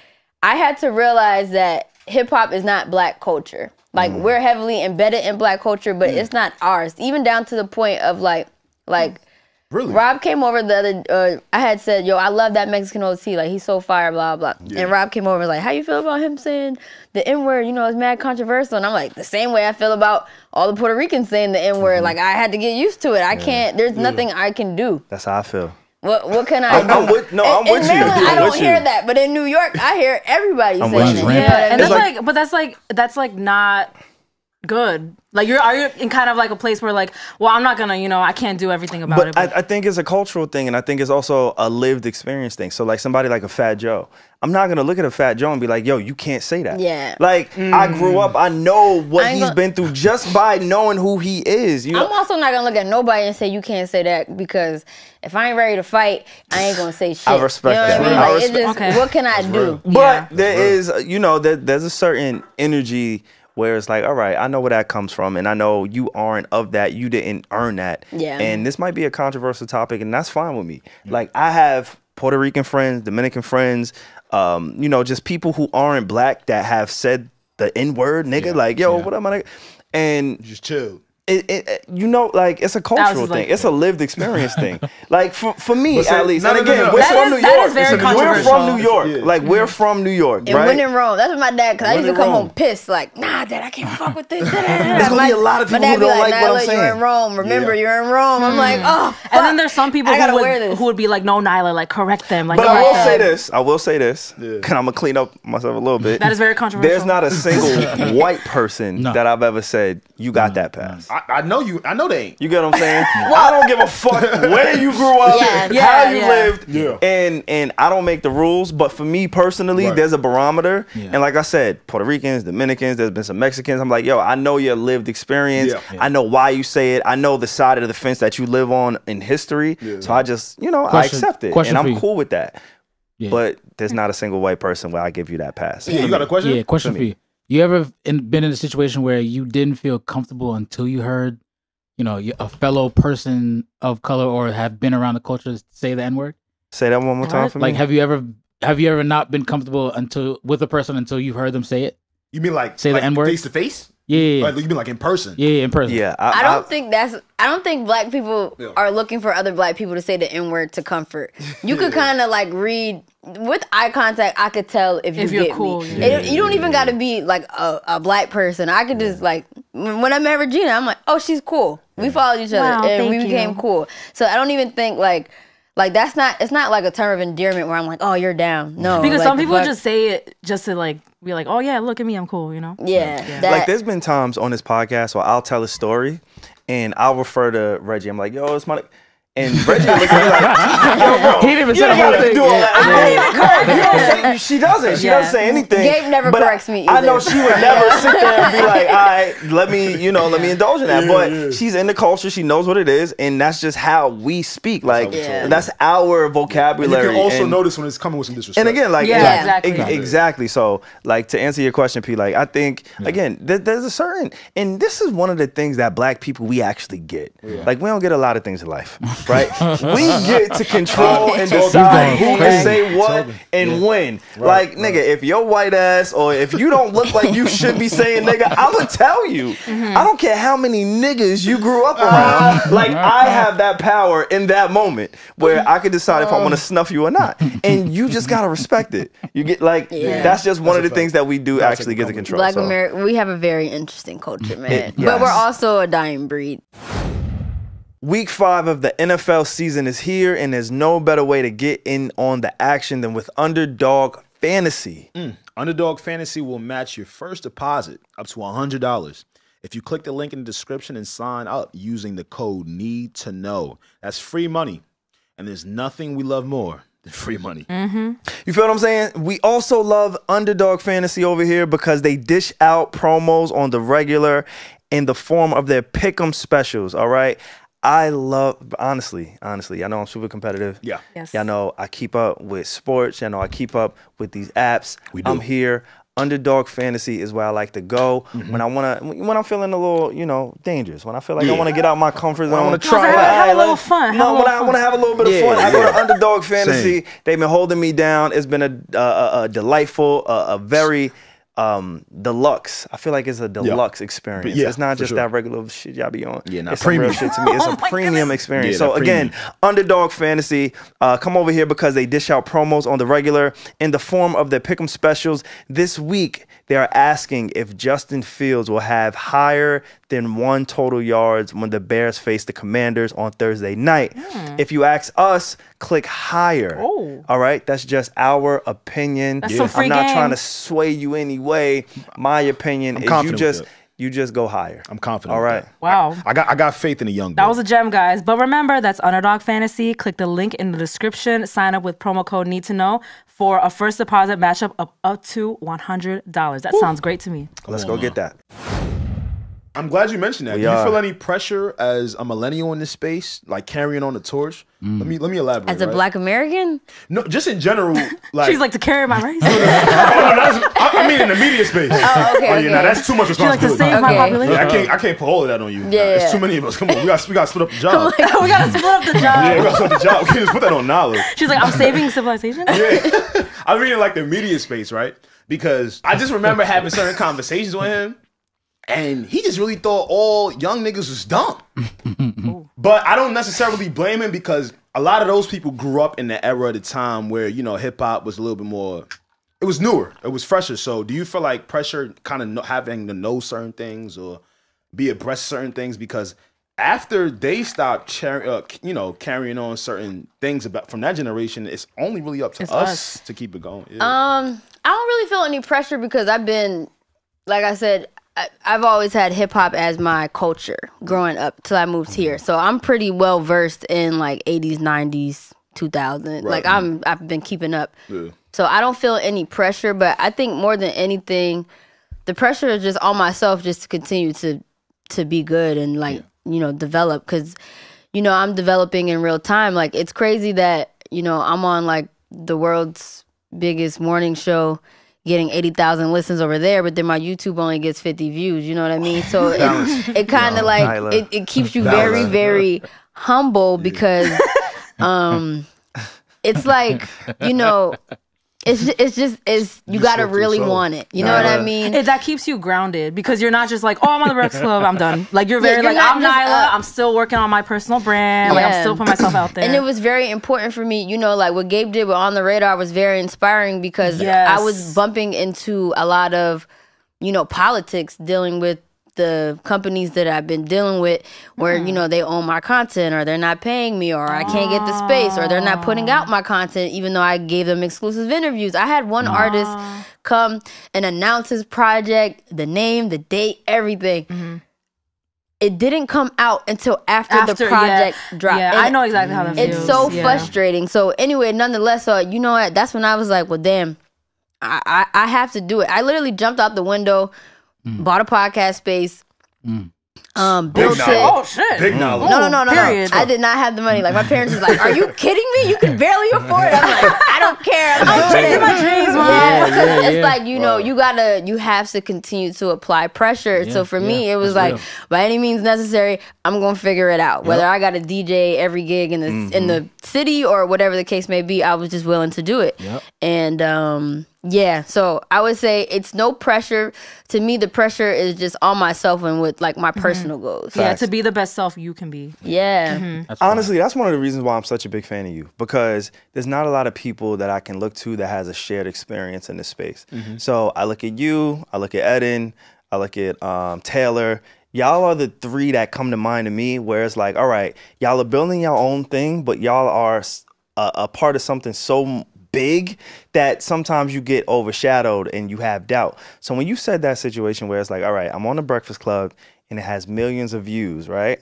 I had to realize that hip hop is not black culture. Like Mm. we're heavily embedded in black culture, but it's not ours. Even down to the point of like like Really? Rob came over the other. Uh, I had said, "Yo, I love that Mexican OT. Like he's so fire, blah blah." And Rob came over and was like, "How you feel about him saying the N word? You know, it's mad controversial." And I'm like, the same way I feel about all the Puerto Ricans saying the N Mm-hmm. word. Like I had to get used to it. I can't. There's nothing I can do. That's how I feel. What what can I I'm- do? I'm with- no, in, I'm in with you. Maryland, I I'm don't hear you. that, but in New York, I hear everybody I'm saying it. you. You know Yeah, and mean? that's like- like, but that's like that's like not good. Like you're are you in kind of like a place where like, well, I'm not gonna, you know, I can't do everything about it. But I, I think it's a cultural thing, and I think it's also a lived experience thing. So, like somebody like a Fat Joe, I'm not gonna look at a Fat Joe and be like, "Yo, you can't say that." Yeah. Like I grew up, I know what I ain't he's gonna- been through just by knowing who he is. You know, I'm also not gonna look at nobody and say you can't say that because if I ain't ready to fight, I ain't gonna say shit. respect you know that. What I mean? I Like, it's respect- just, Okay. what can I do? But Yeah. there is, you know, there, there's a certain energy where it's like, all right, I know where that comes from, and I know you aren't of that. You didn't earn that. Yeah. And this might be a controversial topic, and that's fine with me. Like I have Puerto Rican friends, Dominican friends, um, you know, just people who aren't black that have said the N word, nigga. Like, yo, what am I? And Just chill. It, it, it- you know, like it's a cultural just thing. like- it's a lived experience thing. Like for, for me, But at least. no, and no, no, again, no. we're That from is- New York. is very We're from. New York. Yeah. Like we're from New York, And right? when in Rome, that's what my dad. Cause I used to come Rome. home pissed, like, nah, dad, I can't fuck with this. There's gonna be a lot of people who be don't like, like nah, what I'm look, you're in. Rome. Remember, Yeah. you're in Rome. I'm like, hmm. oh, fuck. and then there's some people who would, who would be like, no, Nyla, like correct them. Like, But I will say this. I will say this. Yeah. Can I'm gonna clean up myself a little bit. That is very controversial. There's not a single white person that I've ever said you got that pass. I, I know you. I know they ain't. You get what I'm saying? I don't give a fuck where you grew up, Yeah. how you yeah. lived, Yeah. and and I don't make the rules. But for me personally, Right. there's a barometer. Yeah. And like I said, Puerto Ricans, Dominicans, there's been some Mexicans. I'm like, yo, I know your lived experience. Yeah. Yeah. I know why you say it. I know the side of the fence that you live on in history. Yeah. So I just, you know, I accept it, and I'm cool with that. Yeah. But there's not a single white person where I give you that pass. Yeah, you got a question? Yeah, question for you. You ever in, been in a situation where you didn't feel comfortable until you heard, you know, a fellow person of color or have been around the culture say the N word? Say that one more time What? for me. Like, have you ever have you ever not been comfortable until with a person until you've heard them say it? You mean like Say the N-word? face to face? Yeah, yeah, yeah. Like you mean like in person? yeah, yeah, in person. yeah, I don't think that's. I don't think black people Yeah. are looking for other black people to say the n word to comfort. You could kind of like read with eye contact. I could tell if you If you're get cool, me. yeah. It- you don't even got to be like a, a black person. I could just like when when I met Regina, I'm like, oh, she's cool. We followed each other Wow, and we became you. cool. So I don't even think like. Like that's not it's not like a term of endearment where I'm like, oh, you're down. No, because like, some people fuck- just say it just to like be like, oh yeah, look at me, I'm cool, you know. yeah, that, like there's been times on this podcast where I'll tell a story and I'll refer to Regi. I'm like, yo, it's my And Regi looked at me like, yo, bro, He didn't even say the don't whole gotta thing. do all that. Yeah. You don't say- she doesn't. She Yeah. doesn't say anything. Gabe never But corrects I, me I know she would never sit there and be like, all right, let me, you know, let me indulge in that. but she's in the culture. She knows what it is. And that's just how we speak. Like, Yeah. that's our And you vocabulary. can also and- notice when it's coming with some disrespect. and again, like Yeah, yeah, exactly. exactly. So, like to answer your question, P, like I think again, there, there's a certain, and this is one of the things that Black people we actually get. Like we don't get a lot of things in life, right? we get to control and decide who going. can say what Talking. and when. Like nigga, if your white ass or if you don't look like you should be saying nigga, I'm gonna tell you. Mm-hmm. I don't care how many niggas you grew up around. like I have that power in that moment where I can decide if I want to snuff you or not, and you just gotta respect it. You get like Yeah. that's just one That's of a the things that we do That's actually get to control. Black so. America, we have a very interesting culture, man. It- But we're also a dying breed. Week five of the NFL season is here, and there's no better way to get in on the action than with Underdog Fantasy. Mm, Underdog Fantasy will match your first deposit up to $100 if you click the link in the description and sign up using the code NEED to know. That's free money. And there's nothing we love more than free money. Mm-hmm. You feel what I'm saying? We also love Underdog Fantasy over here because they dish out promos on the regular in the form of their pick'em specials. All right. I love honestly, honestly, I know I'm super competitive. Yeah. Yes. Y'all know I keep up with sports. Y'all know I keep up with these apps. We do. I'm here. Underdog Fantasy is where I like to go Mm-hmm. when I want to, when I'm feeling a little, you know, dangerous. When I feel like I want to get out my comfort zone. I wanna So try have, it. have a little fun. No, when I want to have a little bit of Yeah, fun, I go to. Underdog Fantasy. Same. They've been holding me down. It's been a, a, a, a delightful, a, a very um, deluxe. I feel like it's a deluxe experience. yeah, it's not just sure. that regular shit y'all be on. Yeah, not it's premium. shit to me. It's a premium experience. Yeah, so that again, premium. Underdog Fantasy, uh, come over here because they dish out promos on the regular in the form of their pick'em specials. This week, they are asking if Justin Fields will have higher than one total yards when the Bears face the Commanders on Thursday night. Hmm. If you ask us, click higher. Oh. All right, that's just our opinion. That's some free I'm not game. trying to sway you any way. My opinion is you confident with just that. You just go higher. I'm confident. All with right. that. Wow. I got I got faith in the young. That was a gem, guys. But remember, that's Underdog Fantasy. Click the link in the description. Sign up with promo code Need to Know for a first deposit matchup of up to one hundred dollars. That sounds great to me. Let's go get that. I'm glad you mentioned that. We Do you are. feel any pressure as a millennial in this space, like carrying on the torch? Mm. Let me let me elaborate. As a right? black American, no, just in general, like She's like to carry my race. No, that's- I, I mean in the media space. Oh, okay, yeah, okay. now that's too much She like to responsibility. save my population. Yeah, I can't I can't put all of that on you. Yeah, It's yeah. too many of us. Come on, we got we got to split up the job. we gotta split up the job. yeah, we got to split up the job. We can't just put that on knowledge. She's like, I'm saving civilization. Yeah. I mean, like the media space, right? Because I just remember having certain conversations with him, and he just really thought all young niggas was dumb. but I don't necessarily blame him because a lot of those people grew up in the era of the time where you know hip hop was a little bit more. It was newer. It was fresher. So, do you feel like pressure, kind of having to know certain things or be abreast of certain things? Because after they stopped, char- uh, you know, carrying on certain things about from that generation, it's only really up to us, us. to keep it going. Yeah. um, I don't really feel any pressure because I've been, like I said, I, I've always had hip hop as my culture growing up till I moved here. Mm-hmm. So I'm pretty well versed in like 80s, 90s, 2000. Like mm-hmm. I'm, I've been keeping up. Yeah. So I don't feel any pressure, but I think more than anything, the pressure is just on myself just to continue to to be good and like you know develop because you know I'm developing in real time. Like it's crazy that you know I'm on like the world's biggest morning show. Getting eighty thousand listens over there, but then my YouTube only gets fifty views. You know what I mean? So it, it kind of like it, it keeps you very, Nyla. very humble because um it's like you know it's ju- it's just it's you, just gotta really so. want it you know what i mean It, that keeps you grounded because you're not just like, oh, I'm on the Rex Club, I'm done. Like you're very you're like, I'm Nyla, up. I'm still working on my personal brand. Like I'm still putting myself out there. and it was very important for me you know like what gabe did with on the radar was very inspiring because Yes. i was bumping into a lot of you know politics dealing with the companies that I've been dealing with where you mm-hmm. know they own my content or they're not paying me or I can't get the space or they're not putting out my content even though I gave them exclusive interviews. I had one artist come and announce his project, the name, the date, everything. Mm-hmm. it didn't come out until after, the project yeah. dropped. Yeah, And I know exactly how that feels. It's so Yeah. frustrating. So anyway, nonetheless, so you know what? That's when I was like, well, damn, I I, I have to do it. I literally jumped out the window, Mm. bought a podcast space, um, built knowledge. it. Oh shit! Big knowledge. No, no, no, no, Period. no. I did not have the money. Like my parents was like, "Are you kidding me? You can barely afford it." I'm like, "I don't care. I'm doing it." my dreams, mom. Yeah, because yeah, it's like you know, you gotta, you have to continue to apply pressure. so for me, it was like, real. by any means necessary, I'm gonna figure it out. Whether I got to DJ every gig in the in the city or whatever the case may be, I was just willing to do it. Yep. And um, yeah, so I would say it's no pressure. To me, the pressure is just on myself and with like my mm-hmm. personal goals. Yeah, Facts. to be the best self you can be. Yeah. Mm-hmm. That's. Honestly, that's one of the reasons why I'm such a big fan of you because there's not a lot of people that I can look to that has a shared experience in this space. Mm-hmm. So I look at you, I look at Eden, I look at um, Taylor. Y'all are the three that come to mind to me where it's like, all right, y'all are building your own thing, but y'all are a part of something so big that sometimes you get overshadowed and you have doubt. So when you said that situation where it's like, all right, I'm on the Breakfast Club and it has millions of views, right?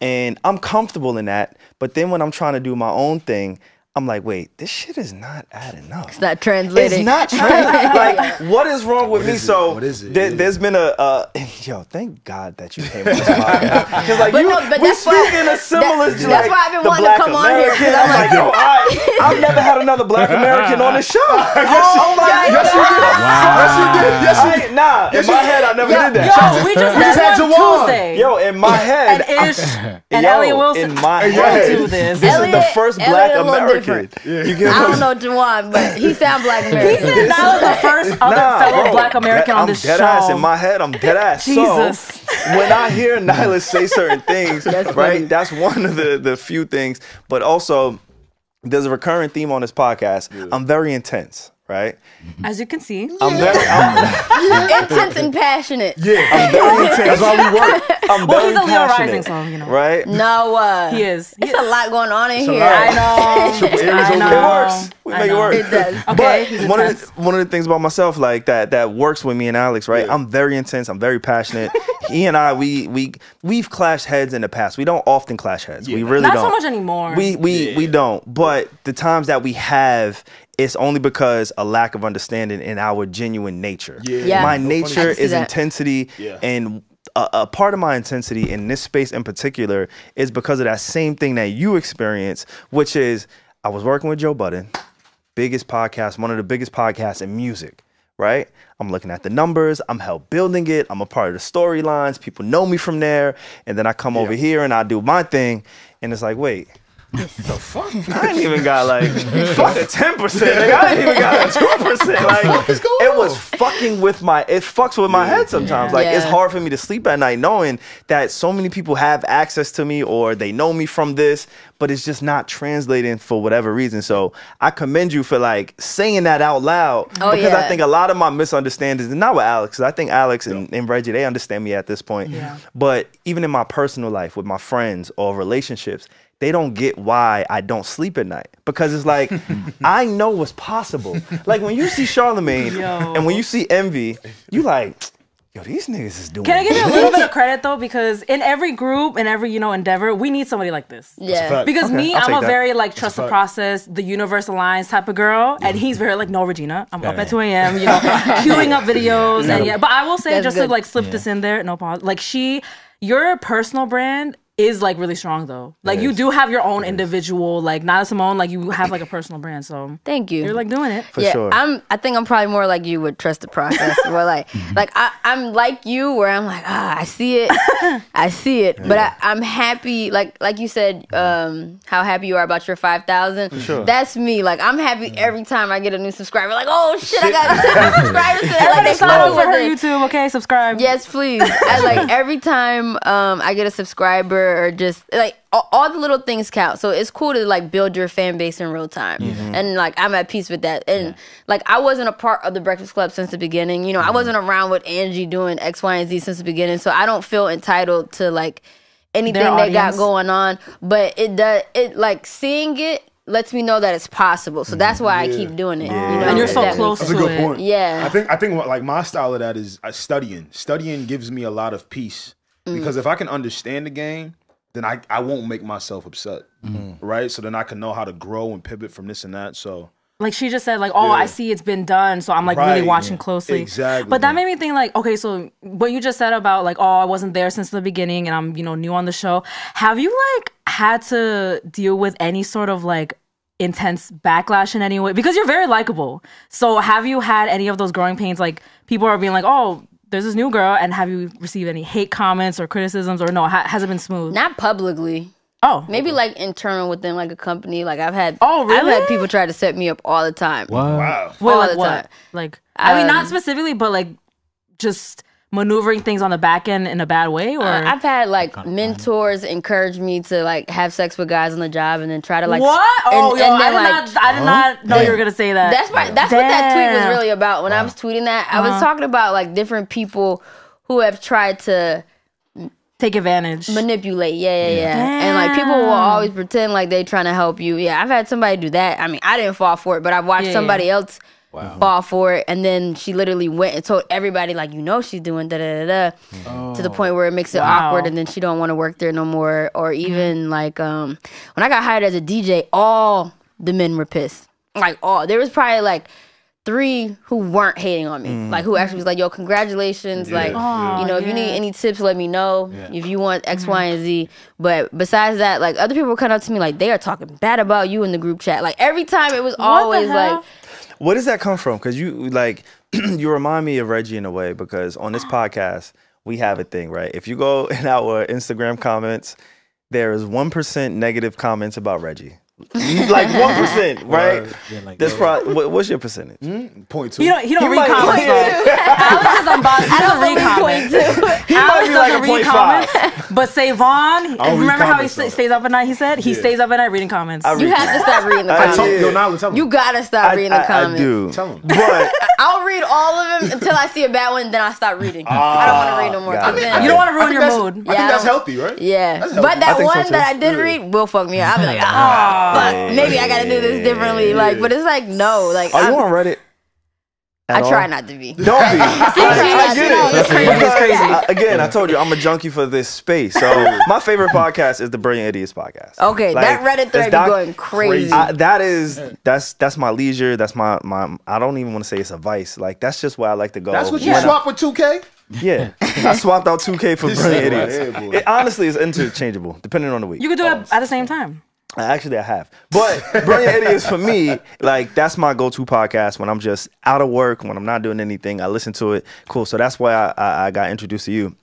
and I'm comfortable in that. But then when I'm trying to do my own thing, I'm like, wait, this shit is not adding up. It's not translating. It's not translating. like what is wrong with me? is it? So What is it? There, Yeah. there's been a uh, yo. Thank God that you came on this podcast because like But you, no, but we that's why- speak in a similar. that- like, that's why I've been wanting to come on here, 'cause American. I'm I'm like, like, yo, I, I've never had another Black American on the show. oh my Yes, you did. Yes, you did. Yes, you did. I, nah, in my head, I never Yo, did that. Yo, we just just had had one Jawan. Tuesday. Yo, in my head, and Ish and Elliott Wilson. in my head, head. do this. This is the first Black a little American. Different. You get I don't know Jawan, but he sound black American. He said that was the first other Nah, fellow bro, Black American that- on this show. I'm dead ass in my head. I'm dead ass. Jesus. So when I hear Nyla say certain things, That's right, funny. that's one of the the few things. But also, there's a recurring theme on this podcast. I'm very intense, right? As you can see, I'm very, I'm, Intense and passionate. Yeah. I'm very intense. That's why we work. I'm well, very he's a Leo rising, so you know. right? No, uh, He is. It's a lot going on in a here. I know. Aries I know. It works. We I make it work. It does. Okay, but one of, the, one of the things about myself like that that works with me and Alex, right? Yeah. I'm very intense. I'm very passionate. he and I, we we we've clashed heads in the past. We don't often clash heads. We really Not don't. so much anymore. We we Yeah. we don't. But the times that we have, it's only because a lack of understanding in our genuine nature. Yeah. Yeah. My No funny nature shit. I can see is that. intensity, Yeah. and a, a part of my intensity in this space in particular is because of that same thing that you experience, which is I was working with Joe Budden, biggest podcast, one of the biggest podcasts in music, right? I'm looking at the numbers, I'm help building it, I'm a part of the storylines, people know me from there, and then I come over here and I do my thing, and it's like, wait, the fuck? I ain't even got like fuck a ten percent. Nigga. I ain't even got a two percent. Like is going it was fucking with my. It fucks with my head sometimes. Like it's hard for me to sleep at night knowing that so many people have access to me or they know me from this, but it's just not translating for whatever reason. So I commend you for like saying that out loud Oh, because I think a lot of my misunderstandings, and not with Alex, 'cause I think Alex and, and Regi they understand me at this point. Yeah. But even in my personal life with my friends or relationships, they don't get why I don't sleep at night because it's like I know what's possible. Like when you see Charlamagne Yo. and when you see Envy, you like, yo, these niggas is doing. Can I give you a little bit of credit though? Because in every group, in every you know endeavor, we need somebody like this. Yeah. fact. Because me, I'll I'm a that. very like trust the fact. process, the universe aligns type of girl, and he's very like no Regina. I'm up Yeah. at 2 a.m. You know, queuing up videos, and yeah. But I will say That's just to like slip this in there, no pause. Like she, your personal brand is like really strong though. Like you do have your own individual, like not Simone, like you have like a personal brand. So Thank you. you're like doing it. For yeah, sure. I'm. I think I'm probably more like you would trust the process. where like, like I, I'm like you, where I'm like, ah, I see it, I see it, but I, I'm happy. Like, like you said, um, how happy you are about your five thousand. sure. That's me. Like, I'm happy every time I get a new subscriber. Like, oh shit, I got 10 new subscribers. today. Like, Everybody they sign flow up for her. YouTube, okay? Subscribe. Yes, please. I like every time um I get a subscriber or just like all, all the little things count. So it's cool to like build your fan base in real time. Mm-hmm. And like I'm at peace with that. And like I wasn't a part of the Breakfast Club since the beginning. You know, I mm-hmm. wasn't around with Angie doing X, Y, and Z since the beginning. So I don't feel entitled to like anything Their they got going on. But it does it like seeing it lets me know that it's possible. So that's why I mm-hmm. keep doing it. You know, And you're so that close makes That's a good it. point. Yeah. I think I think what, like my style of that is uh, studying. Studying gives me a lot of peace Mm. because if I can understand the game, then I I won't make myself upset, mm. right? So then I can know how to grow and pivot from this and that. So like she just said like oh i see it's been done so i'm like really watching Yeah. closely Exactly. but that made me think like okay so what you just said about like oh i wasn't there since the beginning and i'm you know new on the show have you like had to deal with any sort of like intense backlash in any way because you're very likable so have you had any of those growing pains like people are being like oh there's this new girl and have you received any hate comments or criticisms or no ha- has it been smooth Not publicly. oh Maybe like internal within like a company. Like I've had Oh, really? I've had people try to set me up all the time. What? wow, Wait, all like the what? time. Like, I mean, not Um, specifically, but like just maneuvering things on the back end in a bad way, or Uh, I've had like mentors encourage me to like have sex with guys on the job and then try to like what? Oh, and- yo, and I did like, not, I did not know you were gonna say that. That's my, that's what that tweet was really about. When I was tweeting that, I Uh-huh. was talking about like different people who have tried to Take advantage. manipulate. Yeah, yeah, yeah. And like people will always pretend like they're trying to help you. Yeah, I've had somebody do that. I mean, I didn't fall for it, but I've watched Yeah, somebody yeah. else Mm-hmm. fall for it, and then she literally went and told everybody like, you know, she's doing da da da da, to the point oh. where it makes it Wow. awkward, and then she don't want to work there no more. Or even like um, when I got hired as a DJ, all the men were pissed. Like all there was probably like three who weren't hating on me, mm. like who actually was like, "Yo, congratulations!" like, Aw, you know, if you need any tips, let me know. If you want X, Y, and Z. But besides that, like other people come up to me like they are talking bad about you in the group chat. Like every time it was always like, Where does that come from? Because you like you remind me of Regi in a way because on this podcast we have a thing, right? If you go in our Instagram comments, there is one percent negative comments about Regi. Like one percent, right? Yeah, like, That's probably what, what's your percentage? point two. you don't, he don't You read comments. though. Alex is unbothered. He doesn't read comments. He might Alex be like a doesn't read point comments, but Savon, don't remember how he comments, stays up at night? He said he Yeah. stays up at night reading comments. I you have to stop reading the I I comments. told, did. yo, Nyla, tell him. You gotta stop I, reading I- the I comments. do, Tell him. but I'll read all of them until I see a bad one, then I stop reading. I don't want to read no more. got 'cause it. you don't want to ruin your mood. I think that's healthy, right? Yeah, but that I think so, one that I did Yeah. read will fuck me up. I'll be like, ah, fuck, oh, maybe I gotta do this differently. Like, but it's like no, like are you I'm- on Reddit? I at try not to be. Don't be. I, I get it. It's crazy, it's crazy. I- again, I told you I'm a junkie for this space. So my favorite podcast is the Brilliant Idiots podcast. Okay, Like, that Reddit thread be doc- going crazy. I, that is that's that's my leisure. That's my my. I don't even want to say it's a vice. Like that's just where I like to go. That's what you when I- swap with 2K? Yeah, I swapped out 2K for This Brilliant nigga right Idiots. It honestly is interchangeable depending on the week. You could do it at the same time. Actually, I have. But Brilliant Idiots for me, like that's my go-to podcast when I'm just out of work, when I'm not doing anything. I listen to it. Cool. So that's why I, I, I got introduced to you.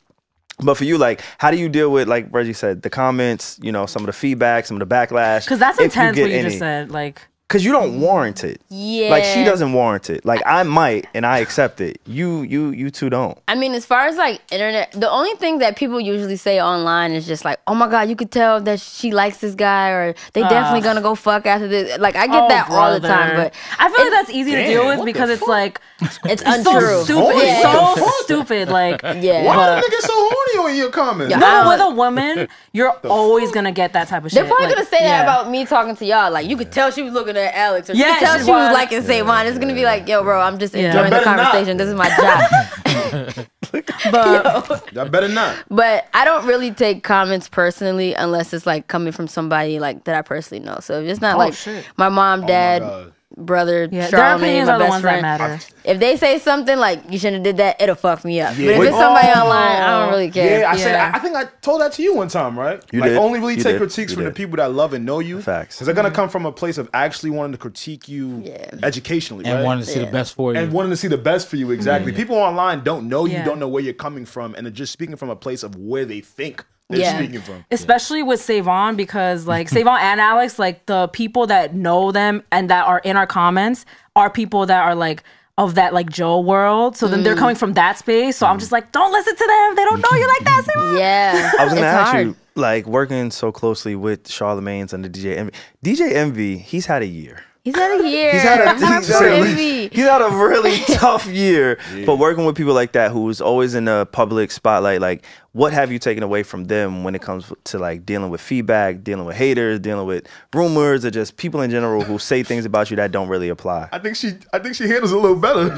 But for you, like, how do you deal with, like Regi said, the comments, you know, some of the feedback, some of the backlash? Because that's intense get what you any. just said. Like, Because you don't warrant it. yeah. Like she doesn't warrant it. Like I might, and I accept it. You, you, you two don't. I mean, as far as like internet, the only thing that people usually say online is just like, "Oh my god, you could tell that she likes this guy," or "They definitely gonna go fuck after this." Like I get oh, that all the time, but I feel like that's easy to deal with because it's fuck? like it's so untrue. stupid. It's so stupid. Like, Yeah. Why But- the niggas so horny on your comments? Yeah, no, I with a woman, you're always gonna get that type of shit. They're probably Like, gonna say that about me talking to y'all. Like you could tell she was looking at Alex, or you Yeah, could tell she she was was. liking Savon. It's gonna be like, "Yo, bro, I'm just Yeah. enjoying the Better not. conversation. This is my job." But Y'all better not. but I don't really take comments personally unless it's like coming from somebody like that I personally know. So if it's not Oh, like shit. my mom, oh dad, God. Brother, yeah, their Charlamagne, my are the best friend. matter. If they say something like you shouldn't have did that, it'll fuck me up. Yeah. But if Wait, it's oh. somebody oh. online, I don't really care. Yeah, I said. I, I think I told that to you one time, right? You like did. only really You take did. critiques You from the people that love and know you. Facts. Because they're gonna mm-hmm. come from a place of actually wanting to critique you Yeah. educationally, and right? wanted to see Yeah. the best for you. and wanting to see the best for you. Exactly. Mm-hmm. People online don't know you, Yeah. don't know where you're coming from, and they're just speaking from a place of where they think they're Yeah. speaking from. especially with Savon because like Savon and Alex, like the people that know them and that are in our comments are people that are like of that like Joe world. So then they're mm. coming from that space. So I'm just like, don't listen to them. They don't know you like that, Savon. Yeah, I was gonna it's ask hard. you, like working so closely with Charlamagne's and the DJ Envy. DJ Envy, he's had a year. He's had a year. He's had a- He's he's had a- envy. He's had a really tough year. But working with people like that who's always in the public spotlight, like what have you taken away from them when it comes to like dealing with feedback, dealing with haters, dealing with rumors, or just people in general who say things about you that don't really apply? I think she I think she handles it a little better.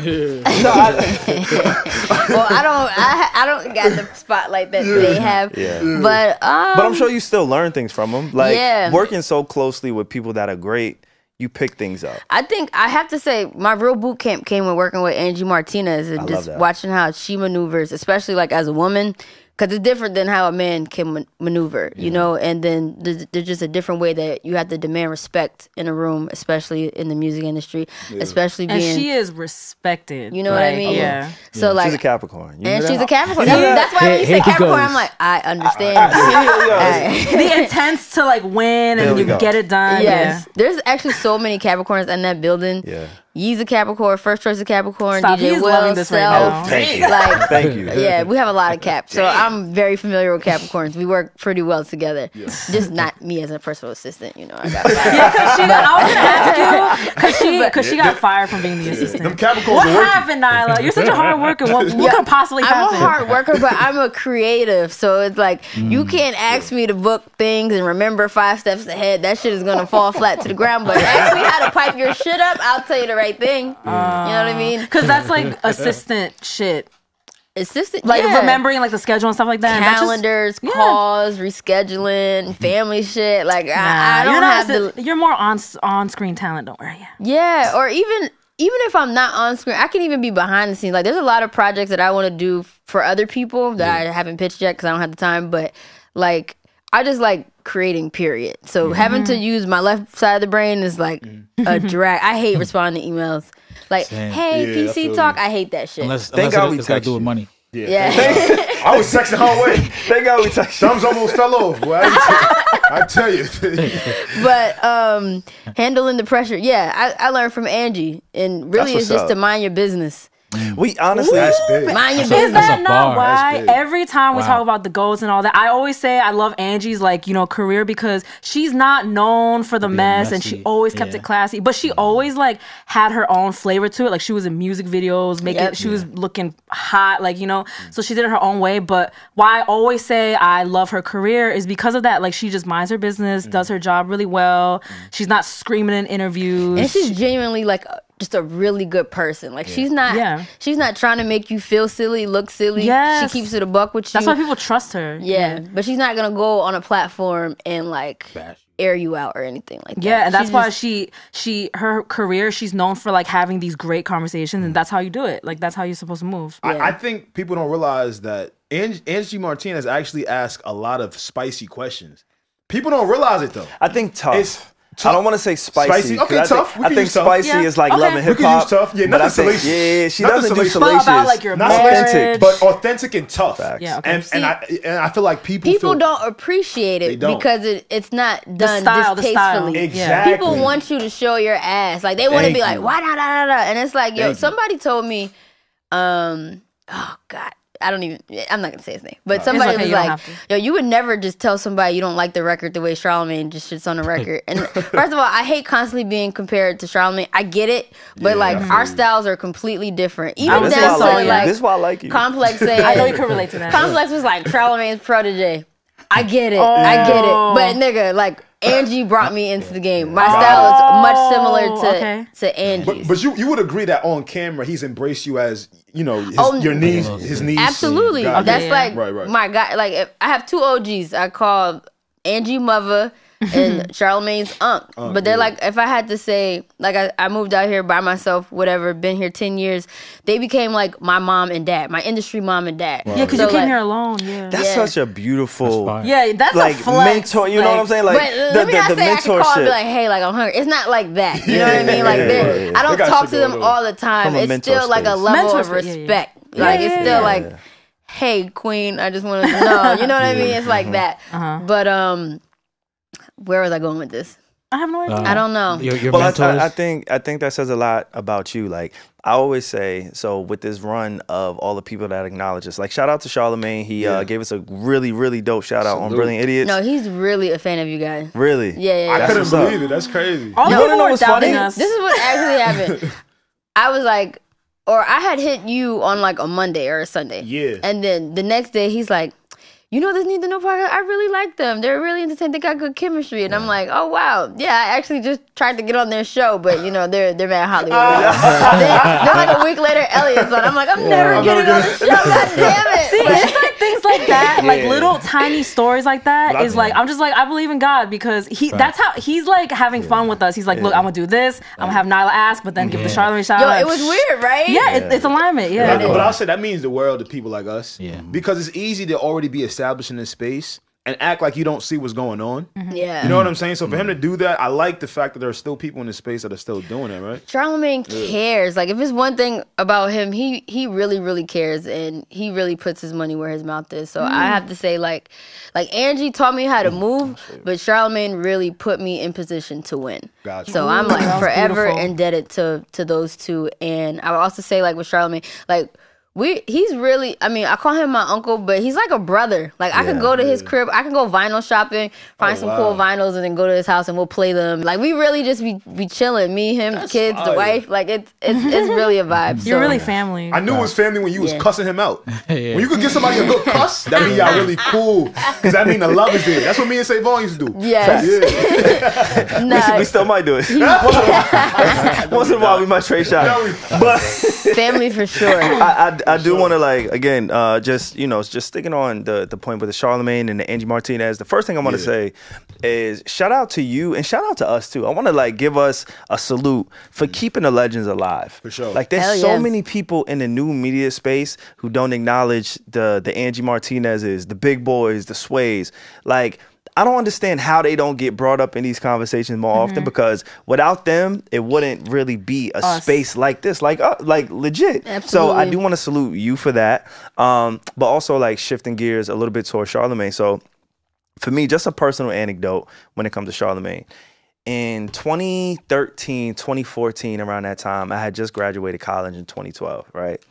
No, well, I don't. I, I don't got the spotlight that they have. Yeah. But um, But I'm sure you still learn things from them. Like Yeah. working so closely with people that are great, you pick things up. I think I have to say my real boot camp came with working with Angie Martinez and love just watching how she maneuvers, especially like as a woman, because it's different than how a man can man- maneuver, you know. And then there's, there's just a different way that you have to demand respect in a room, especially in the music industry, especially And she is respected. you know what I mean? Yeah. So like. she's a Capricorn. You and she's a Capricorn. That's, that's why when you Here- say Capricorn, goes. I'm like, I understand. Yeah. the intents to like win and you go. get it done. Yes. There's actually so many Capricorns in that building. Yeah. Yee's a Capricorn, first choice of Capricorn, Stop, DJ he's Will, loving this right Self. now. Thank you. Like, Thank you. yeah, we have a lot of Caps. So I'm very familiar with Capricorns. We work pretty well together. Just not me as a personal assistant, you know. I got Yeah, because she, I was gonna ask you because she because she got fired from being the assistant. Them Capricorns What happened, Nyla? You're such a hard worker. What, what could possibly I'm happen? a hard worker, but I'm a creative. So it's like Mm. you can't ask me to book things and remember five steps ahead. That shit is gonna fall flat to the ground. But ask me how to pipe your shit up, I'll tell you the right thing. you know what I mean? Uh, because that's like assistant shit. Assistant, Like yeah. remembering like the schedule and stuff like that. and that's just- calendars, yeah. calls, rescheduling, family shit. Like Nah, I, I don't have assi- the You're more on on screen talent. Don't worry. Yeah. yeah, or even even if I'm not on screen, I can even be behind the scenes. Like there's a lot of projects that I want to do for other people that I haven't pitched yet because I don't have the time. But like I just like creating. Period. So having to use my left side of the brain is like a drag. I hate responding to emails. Like, Same. hey, Yeah, I feel PC you. talk. I hate that shit. Unless, Thank unless God it, we it's got to do with you. money. yeah. I was texting her away. Thank God we touched you. Thumbs almost fell off. Boy, I, I tell you. but um handling the pressure yeah I, I learned from angie and really That's it's just up. to mind your business Mm. We honestly, That's big. mind your Is business that a not bar. why every time we Wow. talk about the goals and all that, I always say I love Angie's like you know career because she's not known for the mess and she always kept Yeah. it classy, but she mm-hmm. always like had her own flavor to it. Like she was in music videos, making Yep. she was looking hot, like you know. Mm. So she did it her own way. But why I always say I love her career is because of that. Like she just minds her business, does mm. her job really well. She's not screaming in interviews. and she's genuinely like a- just a really good person like she's not Yeah. she's not trying to make you feel silly look silly Yes. she keeps it a buck with you That's why people trust her. yeah but she's not gonna go on a platform and like air you out or anything like that Yeah, and that's She's why just- she she her career she's known for like having these great conversations, and that's how you do it. Like that's how you're supposed to move. I, I think people don't realize that Angie, Angie Martinez actually asks a lot of spicy questions. People don't realize it though. I think tough. It's I don't want to say spicy. Spicy? 'cause Okay, I tough. Think, We I think use tough. spicy Yeah. is like Okay. love and We hip can hop. use tough. Yeah, but I nothing think, salacious. yeah, yeah, she Nothing doesn't do salacious. But salacious. about like your Not marriage, authentic, but authentic and tough. Facts. Yeah, okay. And, and I and I feel like people people feel, don't appreciate it don't. because it, it's not done style, the style. distastefully. Exactly. People want you to show your ass. Like they want to be like, why da da da da? And it's like, yo, Thank you. somebody told me, um, oh God. I don't even. I'm not gonna say his name, but somebody okay, was like, "Yo, you would never just tell somebody you don't like the record the way Charlamagne just shits on the record." And first of all, I hate constantly being compared to Charlamagne. I get it, but Yeah, like our styles are completely different. Even This is down why I like like This is why I like you. Complex saying, I know you can relate to that. Complex was like Charlamagne's protege. I get it. I oh. get it. Oh. But nigga, like Angie brought me into the game. My style is much similar oh, to okay. to Angie's. But, but you you would agree that on camera he's embraced you as you know his, Oh, your knees his knees Absolutely. That's yeah. like Right, right. my guy. Like if, I have two OGs. I call Angie Mother and Charlamagne's Unc. but they're yeah. like, if I had to say, like I, I moved out here by myself, whatever, been here 10 years, they became like my mom and dad, my industry mom and dad. yeah, because So, you came like- here alone. Yeah. That's Yeah. such a beautiful, That's yeah, that's like a flex. mentor. You know what I'm saying? Like but the, let me the, not the say I can mentorship. call and be like, hey, like I'm hungry. It's not like that. You know what I mean? Like Yeah, they're- yeah, yeah. I don't They talk to them all the time. It's mentor still like a level Mentor of space, yeah, yeah. respect. Like Yeah, it's still like, hey, queen, I just want to know. You know what I mean? It's like that. Uh-huh. But um, where was I going with this? I have no idea. Uh, I don't know. Your, your Well, I. I, I think I think that says a lot about you. Like I always say, so with this run of all the people that acknowledge us, like shout out to Charlamagne. He uh, gave us a really really dope shout out on Brilliant Idiots. No, he's really a fan of you guys. really? Yeah, yeah, I yeah. couldn't what's up. believe it. That's crazy. All the You wanna people know were what's doubting funny? us. This is what actually happened. I was like, or I had hit you on like a Monday or a Sunday. Yeah. And then the next day he's like, you know this need to know podcast. I really like them. They're really entertaining. They got good chemistry. And I'm like, oh wow, yeah. I actually just tried to get on their show, but you know they're they're mad Hollywood. Oh, then, then like a week later, Elliott's on. I'm like, I'm never I'm getting never on the show. God damn it. See, it's like things like that, like little tiny stories like that. But Is like I'm just like I believe in God because he. That's how he's like having fun with us. He's like, look, I'm gonna do this. I'm gonna have Nyla ask, but then give the Charlamagne shout Yo, out. it was weird, right? Yeah, it, it's alignment. But, Yeah. But I'll say that means the world to people like us. Yeah. Because it's easy to already be established in this space and act like you don't see what's going on. Yeah. You know what I'm saying? So for him to do that, I like the fact that there are still people in this space that are still doing it, right? Charlamagne cares. Like if it's one thing about him, he he really really cares, and he really puts his money where his mouth is. So Mm. I have to say, like, like Angie taught me how to mm. move, oh, but Charlamagne really put me in position to win. Gotcha. So I'm like forever beautiful. indebted to to those two, and I would also say like with Charlamagne, like. We, he's really I mean I call him my uncle but he's like a brother like I could Yeah. go to his crib I can go vinyl shopping find Oh, some wow. cool vinyls and then go to his house and we'll play them like we really just be be chilling me him the kids the wife like it's it's, it's really a vibe You're so- really family. I knew it was family when you was Yeah. cussing him out. Yeah. When you could give somebody a good cuss, that mean y'all really cool. Because that mean the love is there. That's what me and Savon used to do. Yes. Yeah. Nah, We still might do it. Once in a while, we might trade shots. But family for sure I, I, I do want to like again, uh, just you know, just sticking on the the point with the Charlamagne and the Angie Martinez. The first thing I want to Yeah. say is shout out to you and shout out to us too. I want to like give us a salute for keeping the legends alive. For sure. Like there's Hell so yeah. many people in the new media space who don't acknowledge the the Angie Martinez's, the big boys, the Sways. Like I don't understand how they don't get brought up in these conversations more often because without them, it wouldn't really be a Us. space like this, like uh, like legit. So I do want to salute you for that, um, but also like shifting gears a little bit towards Charlamagne. So for me, just a personal anecdote when it comes to Charlamagne. In 2013, 2014, around that time, I had just graduated college in 2012, right?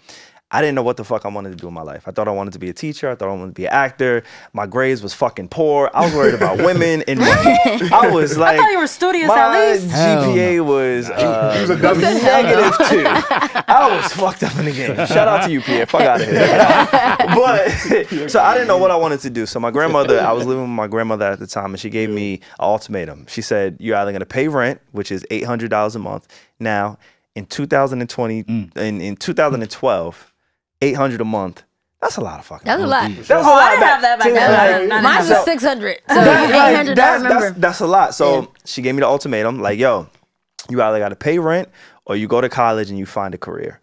I didn't know what the fuck I wanted to do in my life. I thought I wanted to be a teacher. I thought I wanted to be an actor. My grades was fucking poor. I was worried about women and money. I was like, I thought you were studious my at least. GPA was uh, He was a W. negative two. I was fucked up in the game. Shout out to you, Pierre. Fuck out of here. but so I didn't know what I wanted to do. So my grandmother, I was living with my grandmother at the time, and she gave me an ultimatum. She said, "You're either going to pay rent, which is eight hundred dollars a month. Now, in 2020, in, in 2012, eight hundred a month. That's a lot of fucking. that's a money. lot That's a Oh, lot I didn't have that back then. like, I didn't have mine was 600 so Right, 800 I that's, That's, that's a lot. So Yeah. she gave me the ultimatum, like, yo, you either got to pay rent or you go to college and you find a career.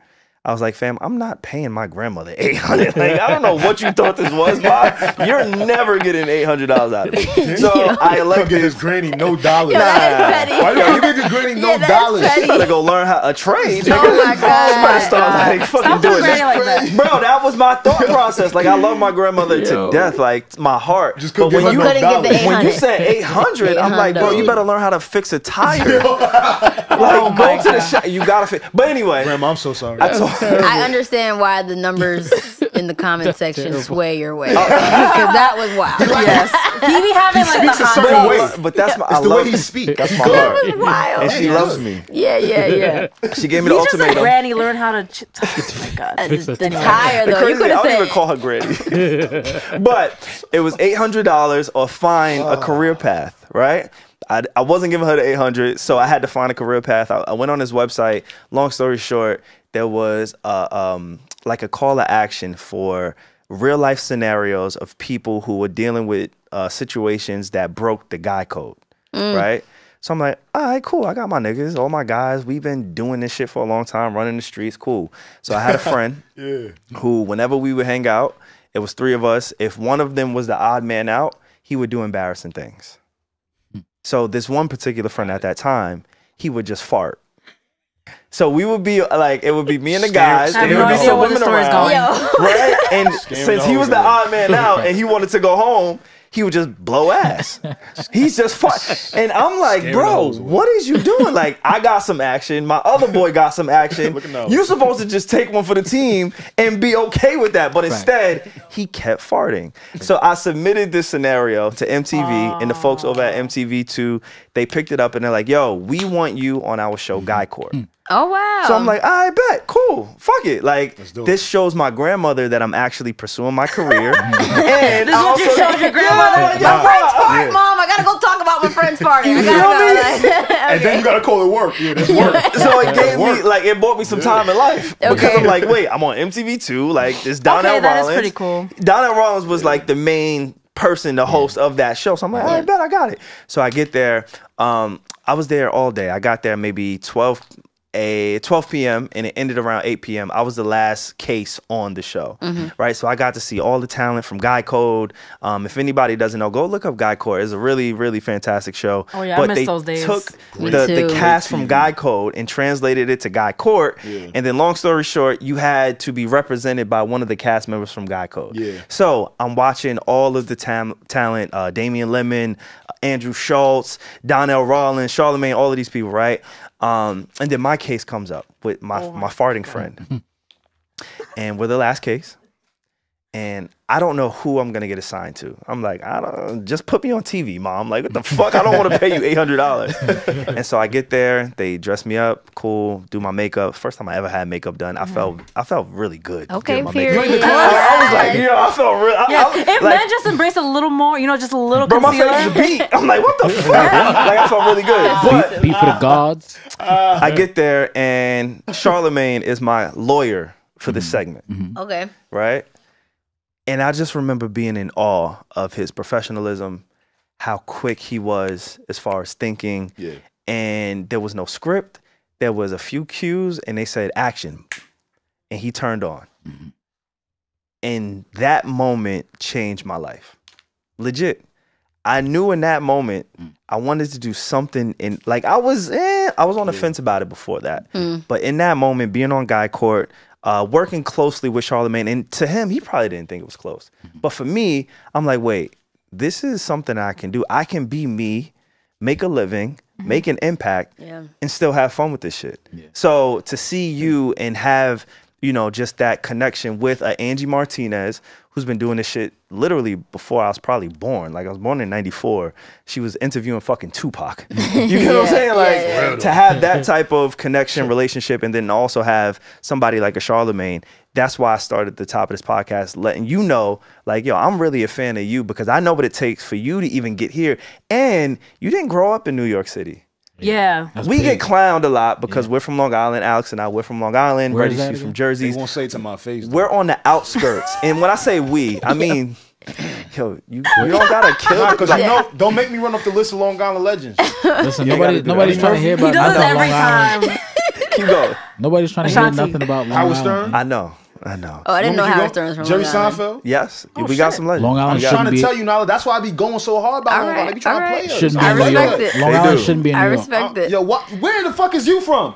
I was like, fam, I'm not paying my grandmother eight hundred. Like, I don't know what you thought this was, Bob. You're never getting eight hundred dollars out of me. So I Come elected. get his granny no dollars. Yo, that is petty. Why you, you get his granny no Yeah, dollars? petty. You better go learn how a trade. oh my You better start god like fucking Stop doing doing this. like that. Bro, that was my thought process. Like I love my grandmother to death, like my heart. Just couldn't but when you her no couldn't get the dollars. when you said 800, I'm like, bro, you better learn how to fix a tire. like, Oh my go to the shop. You gotta fix. But anyway, Grandma, I'm so sorry. I told I understand why the numbers in the comment section terrible. sway your way oh. because that was wild Yes. He be having like the a hot certain way. but, but that's my. I the love way he speaks. That's my heart. That was wild. And she loves me. Yeah, yeah, yeah. She gave me the He's just a ultimatum. granny. Learn how to. Ch- oh my god. the, the the tire The though, you crazy, could I have don't even call her granny. but it was eight hundred dollars or find a oh. career path, right? I, I wasn't giving her the eight hundred, so I had to find a career path. I, I went on his website. Long story short, there was a, um, like a call to action for real life scenarios of people who were dealing with uh, situations that broke the guy code, right? So I'm like, all right, cool. I got my niggas, all my guys. We've been doing this shit for a long time, running the streets. Cool. So I had a friend Yeah. who, whenever we would hang out, it was three of us. If one of them was the odd man out, he would do embarrassing things. So this one particular friend at that time, he would just fart. So we would be like, it would be me and the guys. And no would be some women around, right? And since he was the odd man out and he wanted to go home, he would just blow ass. He's just fun. And I'm like, bro, what is you doing? Like, I got some action. My other boy got some action. You're supposed to just take one for the team and be okay with that. But instead, he kept farting. So I submitted this scenario to MTV and the folks over at MTV2, they picked it up and they're like, yo, we want you on our show, mm-hmm. Guy Court. Mm. Oh wow. So I'm like, I bet, cool, fuck it. Like do this shows my grandmother that I'm actually pursuing my career. and This is what you showed your grandmother? Yeah, friend's yeah. mom. I gotta go talk about my friend's party. I You gotta feel go. me? And then you gotta call it work. Yeah, that's work. So it gave me like it bought me some time in life because I'm like, wait, I'm on MTV too. Like this Donnell Okay, that is pretty cool. Donnell Rawlings was like the main person, the host of that show. So I'm like, I bet I got it. So I get there. Um, I was there all day. I got there maybe 12 a 12 p.m. and it ended around 8 p.m. I was the last case on the show, Mm-hmm. right? So I got to see all the talent from Guy Code. Um, if anybody doesn't know, go look up Guy Code. It's a really, really fantastic show. Oh, yeah, I miss they those days. took Me the, the cast from Guy Code and translated it to Guy Court. Yeah. And then, long story short, you had to be represented by one of the cast members from Guy Code. Yeah. So I'm watching all of the tam- talent, uh, Damien Lemon, uh, Andrew Schulz, Donnell Rawlings, Charlamagne, all of these people, right? Um, and then my case comes up with my my farting friend, and we're the last case. And I don't know who I'm gonna get assigned to. I'm like, I don't just put me on TV, mom. Like, what the fuck? I don't want to pay you eight hundred dollars. and so I get there, they dress me up, cool, do my makeup. First time I ever had makeup done. I felt I felt really good. Okay, doing my period. makeup. I, I was like, yeah, I felt real. I, Yeah, I, if like, men just embrace a little more, you know, just a little Bro, my face concealer. is beat. I'm like, what the fuck? like, I felt really good. But Beat for the gods. I get there, and Charlamagne is my lawyer for this segment, Okay. right? And I just remember being in awe of his professionalism, how quick he was as far as thinking. Yeah. And there was no script. There was a few cues, and they said action, and he turned on. Mm-hmm. And that moment changed my life. Legit. I knew in that moment mm. I wanted to do something in like I was eh, I was on the fence about it before that. Mm. But in that moment, being on Guy Court, uh, working closely with Charlamagne, and to him, he probably didn't think it was close. But for me, I'm like, wait, this is something I can do. I can be me, make a living, make an impact, Yeah. and still have fun with this shit. So to see you and have, you know, just that connection with uh, Angie Martinez, who's been doing this shit literally before I was probably born. Like I was born in '94. She was interviewing fucking Tupac. you know what I'm saying? Like yeah, yeah. to have that type of connection, relationship, and then also have somebody like a Charlamagne. That's why I started the top of this podcast, letting you know, like, yo, I'm really a fan of you because I know what it takes for you to even get here. And you didn't grow up in New York City Yeah. That's we big. get clowned a lot because we're from Long Island. Alex and I, we're from Long Island. Where Regi, is that she's from? Jersey. They won't say it to my face. though. We're on the outskirts. and when I say we, I mean, yo, you, you don't gotta kill Nah, it. cause you know, don't make me run up the list of Long Island legends. Listen, You nobody, nobody's that. trying to hear He about does nothing this every Long Island. Keep going. Nobody's trying to hear nothing about Long Howard Island. Stern. I know. I know. Oh, I didn't know When you Howard Stern was from Jerry Long Island. Seinfeld. Yes, we Oh, shit. got some legends. Long Island I'm Island trying to be. tell you now. That's why I be going so hard about All Long Island. They be right, trying all to right. play us. Shouldn't be I in New respect York. it. Long They Island do. shouldn't be in New I York. respect Uh, it. yo, what? Where the fuck is you from?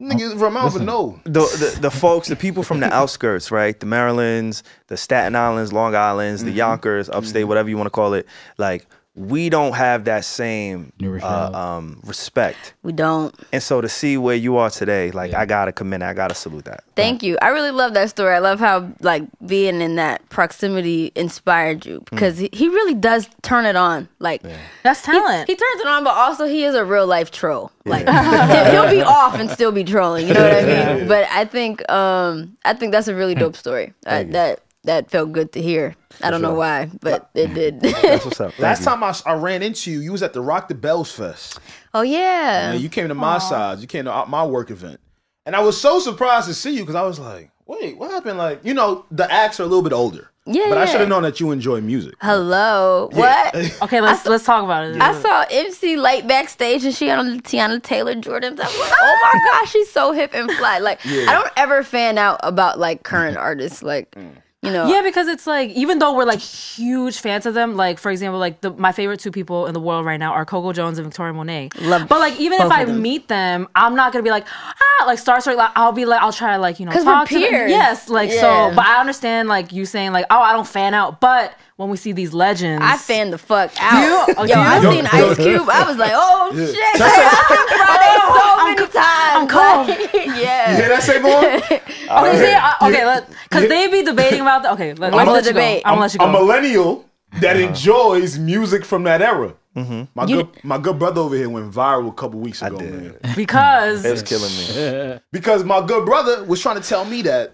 Nigga from out no. the, the the folks, the people from the outskirts, right? The Marylands, the Staten Islands, Long Islands, Mm-hmm. the Yonkers, upstate, whatever you want to call it. Like we don't have that same uh, um, respect. We don't. And so to see where you are today, like I gotta commend, I gotta salute that. Thank you. I really love that story. I love how like being in that proximity inspired you because he, he really does turn it on. Like That's talent. he turns it on, but also he is a real life troll. Like he'll, he'll be off and still be trolling. You know what I mean? But I think um I think that's a really dope story. Uh, that that felt good to hear. I don't know why, but it did. That's what's up. Thank Last you. time I, I ran into you, you was at the Rock the Bells Fest. oh yeah. And you came to my side. You came to my work event. And I was so surprised to see you because I was like, wait, what happened? Like, you know, the acts are a little bit older. Yeah, But I should have known that you enjoy music. Hello. What? Okay, let's let's talk about it. I saw MC Lyte backstage and she on the Teyana Taylor Jordans. I'm like, oh my gosh, she's so hip and fly. Like, I don't ever fan out about like current artists. Like, mm. You know. Yeah, because it's like even though we're like huge fans of them, like for example, like the my favorite two people in the world right now are Coco Jones and Victoria Monet. Love but like even if I them. meet them, I'm not gonna be like ah like starstruck. Like I'll be like I'll try to like you know talk to them. Yes, like Yeah. so. But I understand like you saying like oh I don't fan out, but when we see these legends, I fan the fuck out. you? Oh, Yo, do I you? seen Ice Cube. I was like, oh shit! That's I've seen Friday so I'm many co- times. I'm cold. Like, You hear yeah. that, Savon? Okay, see, uh, okay, because they be debating about the. Okay, let, What's I'm let the you go. debate? I'm gonna let you a millennial that enjoys music from that era. My You- good my good brother over here went viral a couple weeks ago, did. man. because It's killing me. Because my good brother was trying to tell me that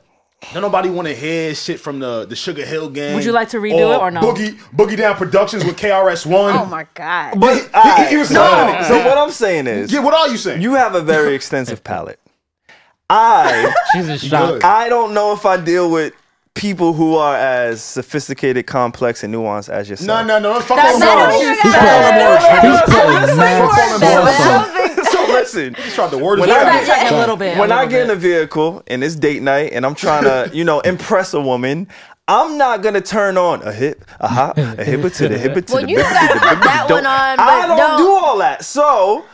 don't nobody want to hear shit from the the Sugar Hill gang. Would you like to redo it or no? Boogie Boogie Down Productions with KRS One. Oh my god. But he, alright, he was so, it. so what I'm saying is, Yeah, what are you saying? you have a very extensive palette. I She's in shock. I don't know if I deal with people who are as sophisticated, complex, and nuanced as yourself. no, no. Fuck That's all not what you Fuck said. all them words. He's putting mad Fuck But all listen, He tried to word When his I way. get- a little bit. when a I little get in a vehicle and it's date night and I'm trying to, you know, impress a woman, I'm not gonna turn on a hip, a hop, a hipper to the hipper to Well, the you gotta to the put bip, that one on, I don't, don't- do all that. So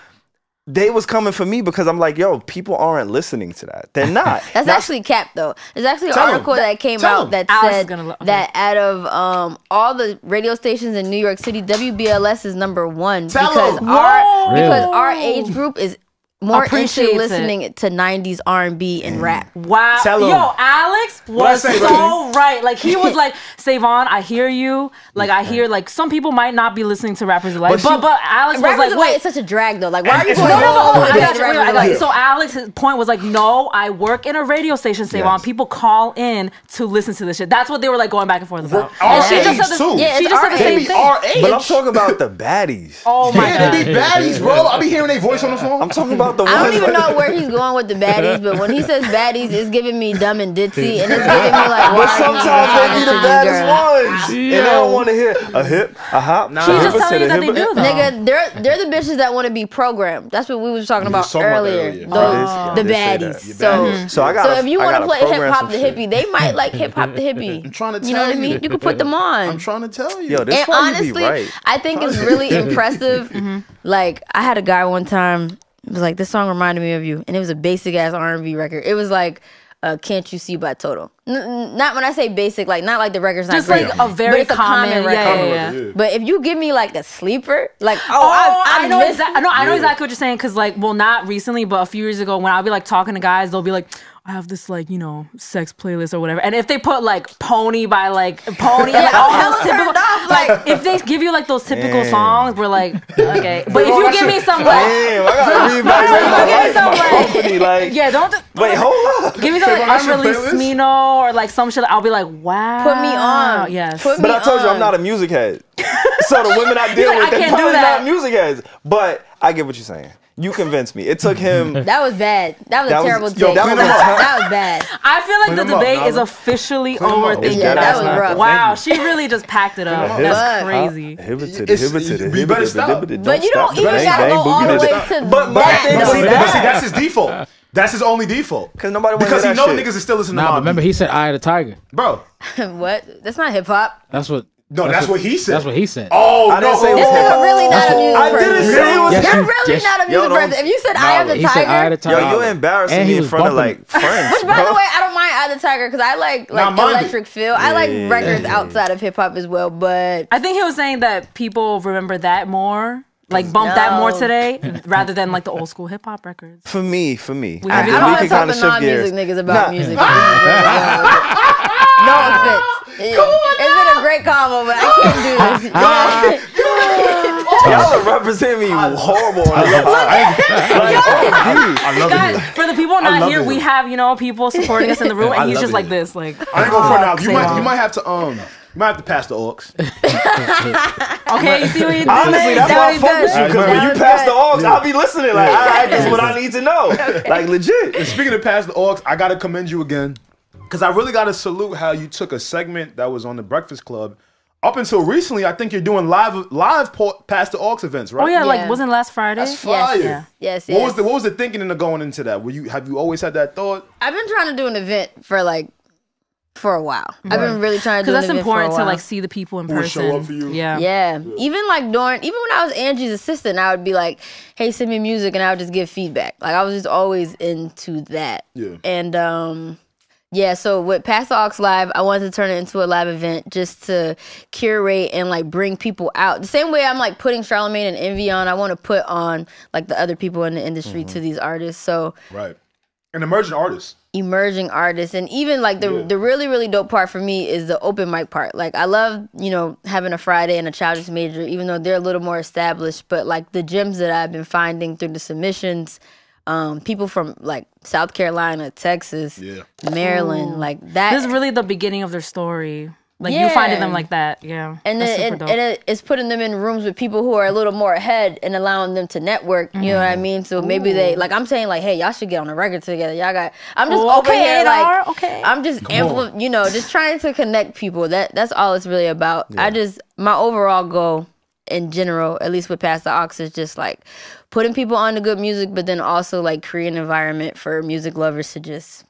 they was coming for me because I'm like, yo, people aren't listening to that. They're not. That's Now, actually cap though. There's actually an Tell 'em. article that came Tell 'em. out that said gonna lo- okay. that out of um, all the radio stations in New York City, WBLS is number one Tell because 'em. our Whoa. because Really? our age group is more Appreciates into it. listening to 90s R&B and mm. rap. Wow. Tell 'em. Yo, Alex was say, so right. Like he was like, Savon, I hear you. Like I hear like some people might not be listening to rappers alike. But But she- but, Alex was like, wait. is such a drag though. Like why are you going like- all No, the I way got to you. Rappers I got you. Delight? So Alex's point was like, no, I work in a radio station, Savon. Yes. People call in to listen to this shit. That's what they were like going back and forth about. our And she just said the, too. Yeah, she it's just said the They same be thing. our. But I'm talking about the baddies. Oh my god. Yeah, they be baddies, bro. I be hearing their voice on the phone. I'm talking about the I don't even know where he's going with the baddies, but when he says baddies, it's giving me dumb and ditzy, and it's giving me like. why But are you sometimes they be the talking to baddest these girls? ones, and they don't want to hear a hip, a hop. Nah. She's hipper just to telling the you that they do, though. nigga. They're they're the bitches that want to be programmed. That's what we was talking about was talking about earlier. earlier. Those- the I baddies. So. So I got. so if you want to play hip hop the hippie, they might like hip hop the hippie. I'm trying to tell You know what I tell you. mean? You could put them on. I'm trying to tell you. Yo, this and honestly, right. I think it's really impressive. Mm-hmm. Like I had a guy one time it was like this song reminded me of you, and it was a basic ass R and B record. It was like uh, "Can't You See" by Total. N- n- not when I say basic, like not like the record's not Just great, like a but very it's a common, common record. yeah, yeah. Yeah. But if you give me like a sleeper, like oh, Oh, I, I, I, know miss- exactly. No, I know exactly what you're saying. Cause like, well, not recently, but a few years ago, when I'll be like talking to guys, they'll be like, "I have this like you know sex playlist or whatever," and if they put like "Pony" by like Pony, Yeah, like, all those typical, off, like like- if they give you like those typical Damn. songs, we're like, okay. But if you give me some like, Damn, I gotta reevaluate No, my give me some, my like- company. Like, yeah, don't. wait, hold up. Give me some like Savon, that's your unreleased playlist? Smino or like some shit. I'll be like, wow. Put me on. Yes. Put But me I told you I'm not a music head. So the women I deal like, with, I they're do probably that. not music heads. But I get what you're saying. You convinced me. It took him. That was bad. That was That a was- terrible yo, take. that That, was a- was bad. I feel like Clean the them up, debate is officially Clean them up. overthinking Yeah, that. that was one. rough. Wow, she really just packed it up. Thank That's crazy. Hibba It's- hibba you better stop. hibba But you don't even gotta go all the way to But my that. thing But see, though. see, that's his default. That's his only default. Because nobody wants Because to he hear know that niggas shit. is still listening Nah, to but my remember he said "Eye of the Tiger." bro. what? That's not hip hop. That's what. No, that's, what, he said. That's what he said. Oh I no! didn't say it This was hip nigga hop. really not a I music didn't person. say it was Yes, hip You're really yes. not a Yo, music don't- person. If you said "I am the he said "Eye of Tiger," the Tiger." Yo, you embarrassing And me in was front of like friends, Which, by the way, I don't mind "Eye of the Tiger" because I like like Nah, electric feel. I like records outside of hip hop as well. But I think he was saying that people remember that more, like bump that more today, rather than like the old school hip hop records. For me, for me, We I, I have we it don't want can to talk kinda to shift non-music gears. niggas about Nah. music. no offense. It, has been a great combo, but I can't do this. Y'all represent me horrible on the I love Guys, it. for the people not here, it. we have you know people supporting us in the room, and he's just it. like this, like I ain't gonna front out. You might, on. you might have to um, you might have to pass the aux. okay, you see what you did? Honestly, that's That why I was fuck with you. Because when you pass the good. aux, I'll be listening. Like, all right, this is what I need to know. Like, legit. And Speaking of pass the aux, I gotta commend you again because I really gotta salute how you took a segment that was on the Breakfast Club. Up until recently, I think you're doing live live po- pass the aux events, right? Oh yeah, Yeah. like wasn't last Friday? that's fire. Yes, Yeah. yes, What was the what was the thinking into going into that? Were you have you always had that thought? I've been trying to do an event for like for a while. I've been really trying to do Because an that's event for a important to while. like see the people in Who would person. show up for you. Yeah. Yeah. Even like during, even when I was Angie's assistant, I would be like, hey, send me music and I would just give feedback. Like I was just always into that. Yeah. And um yeah, so with Pass the Aux Live, I wanted to turn it into a live event just to curate and like bring people out. The same way I'm like putting Charlamagne and Envy on, I want to put on like the other people in the industry Mm-hmm. to these artists. So Right. An emerging artist. emerging artists and even like the Yeah. the really really dope part for me is the open mic part like i love you know having a friday and a childish major even though they're a little more established but like the gems that i've been finding through the submissions um people from like south carolina texas Yeah. maryland like that This is really the beginning of their story. Like you finding them like that. Yeah. and then it, and it, it's putting them in rooms with people who are a little more ahead and allowing them to network. You know what I Mm-hmm. mean? So maybe they like I'm saying like, hey, y'all should get on a record together. Y'all got. I'm just Oh, over okay, here like, okay. I'm just ampli- you know, just trying to connect people. That that's all it's really about. I just my overall goal in general, at least with Pass the Aux, is just like putting people on to good music, but then also like create an environment for music lovers to just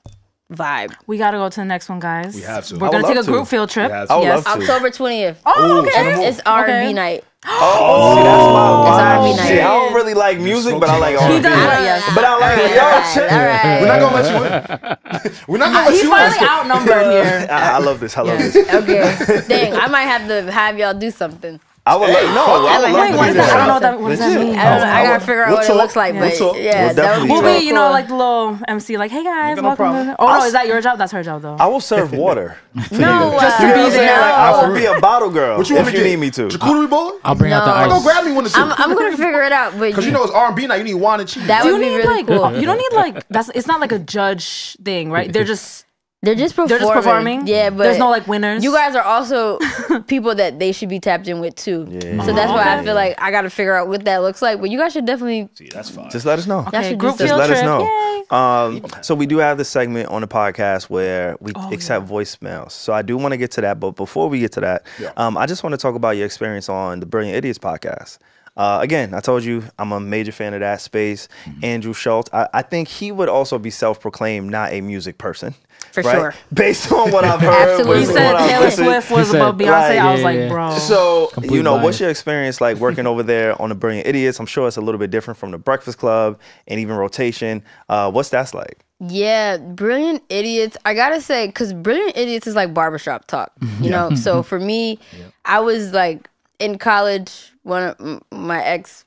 vibe. we gotta go to the next one, guys. We have to. We're gonna take a love to. group field trip. We. I would yes. love to. October twentieth. Oh, okay. them It's R and B Okay. night. Oh, see, that's oh. my It's R&B night. See, I don't really like music, but I like R&B. He does like yes. But I like it. Yo, Alright, shit. We're not gonna let you in. We're not gonna let He's you finally in. outnumbered here. I, I love this. I love Yes. this. Okay. Dang, I might have to have y'all do something. I would love no. I would Wait, love Wait, to what do is that? I don't know what that. that. What does that mean? I don't know. I I gotta figure out we'll what talk. it looks like, We'll but talk. yeah, We'll definitely We'll be talk. you know, like the little MC, like, hey guys, no welcome. problem. to- Oh no, is that your job? That's her job though. I will serve water. no, Just to uh, be You know what I'm saying? there. Like, I will be a bottle girl What you if want you need me to. Charcuterie bowl? I'll bring out the No. ice. Go grab me one or two. I'm, I'm gonna figure it out, but Cause you know it's R and B now. You need wine and cheese. that would be really like? cool. You don't need like. That's. It's not like a judge thing, right? They're just. They're just performing. They're just performing. Yeah, but there's no like winners. You guys are also people that they should be tapped in with too. Yeah. So that's why I feel like I gotta figure out what that looks like. But you guys should definitely. See, that's fine. Just let us know. Okay, group do Just field let us trip. know. Yay. Um, so we do have this segment on the podcast where we Oh, accept voicemails. So I do want to get to that, but before we get to that, Yeah. um, I just want to talk about your experience on the Brilliant Idiots podcast. Uh, again, I told you I'm a major fan of that space. Mm-hmm. Andrew Schulz, I, I think he would also be self-proclaimed not a music person, For right? sure. Based on what I've heard, Absolutely. You said Taylor listened. Swift was He said- above Beyonce. Right, I was yeah, like, yeah. bro. So, Complete you know, what's your experience like working over there on the Brilliant Idiots? I'm sure it's a little bit different from the Breakfast Club and even rotation. Uh, what's that like? Yeah, Brilliant Idiots. I gotta say, because Brilliant Idiots is like barbershop talk, you know? so for me, I was like in college, one of my ex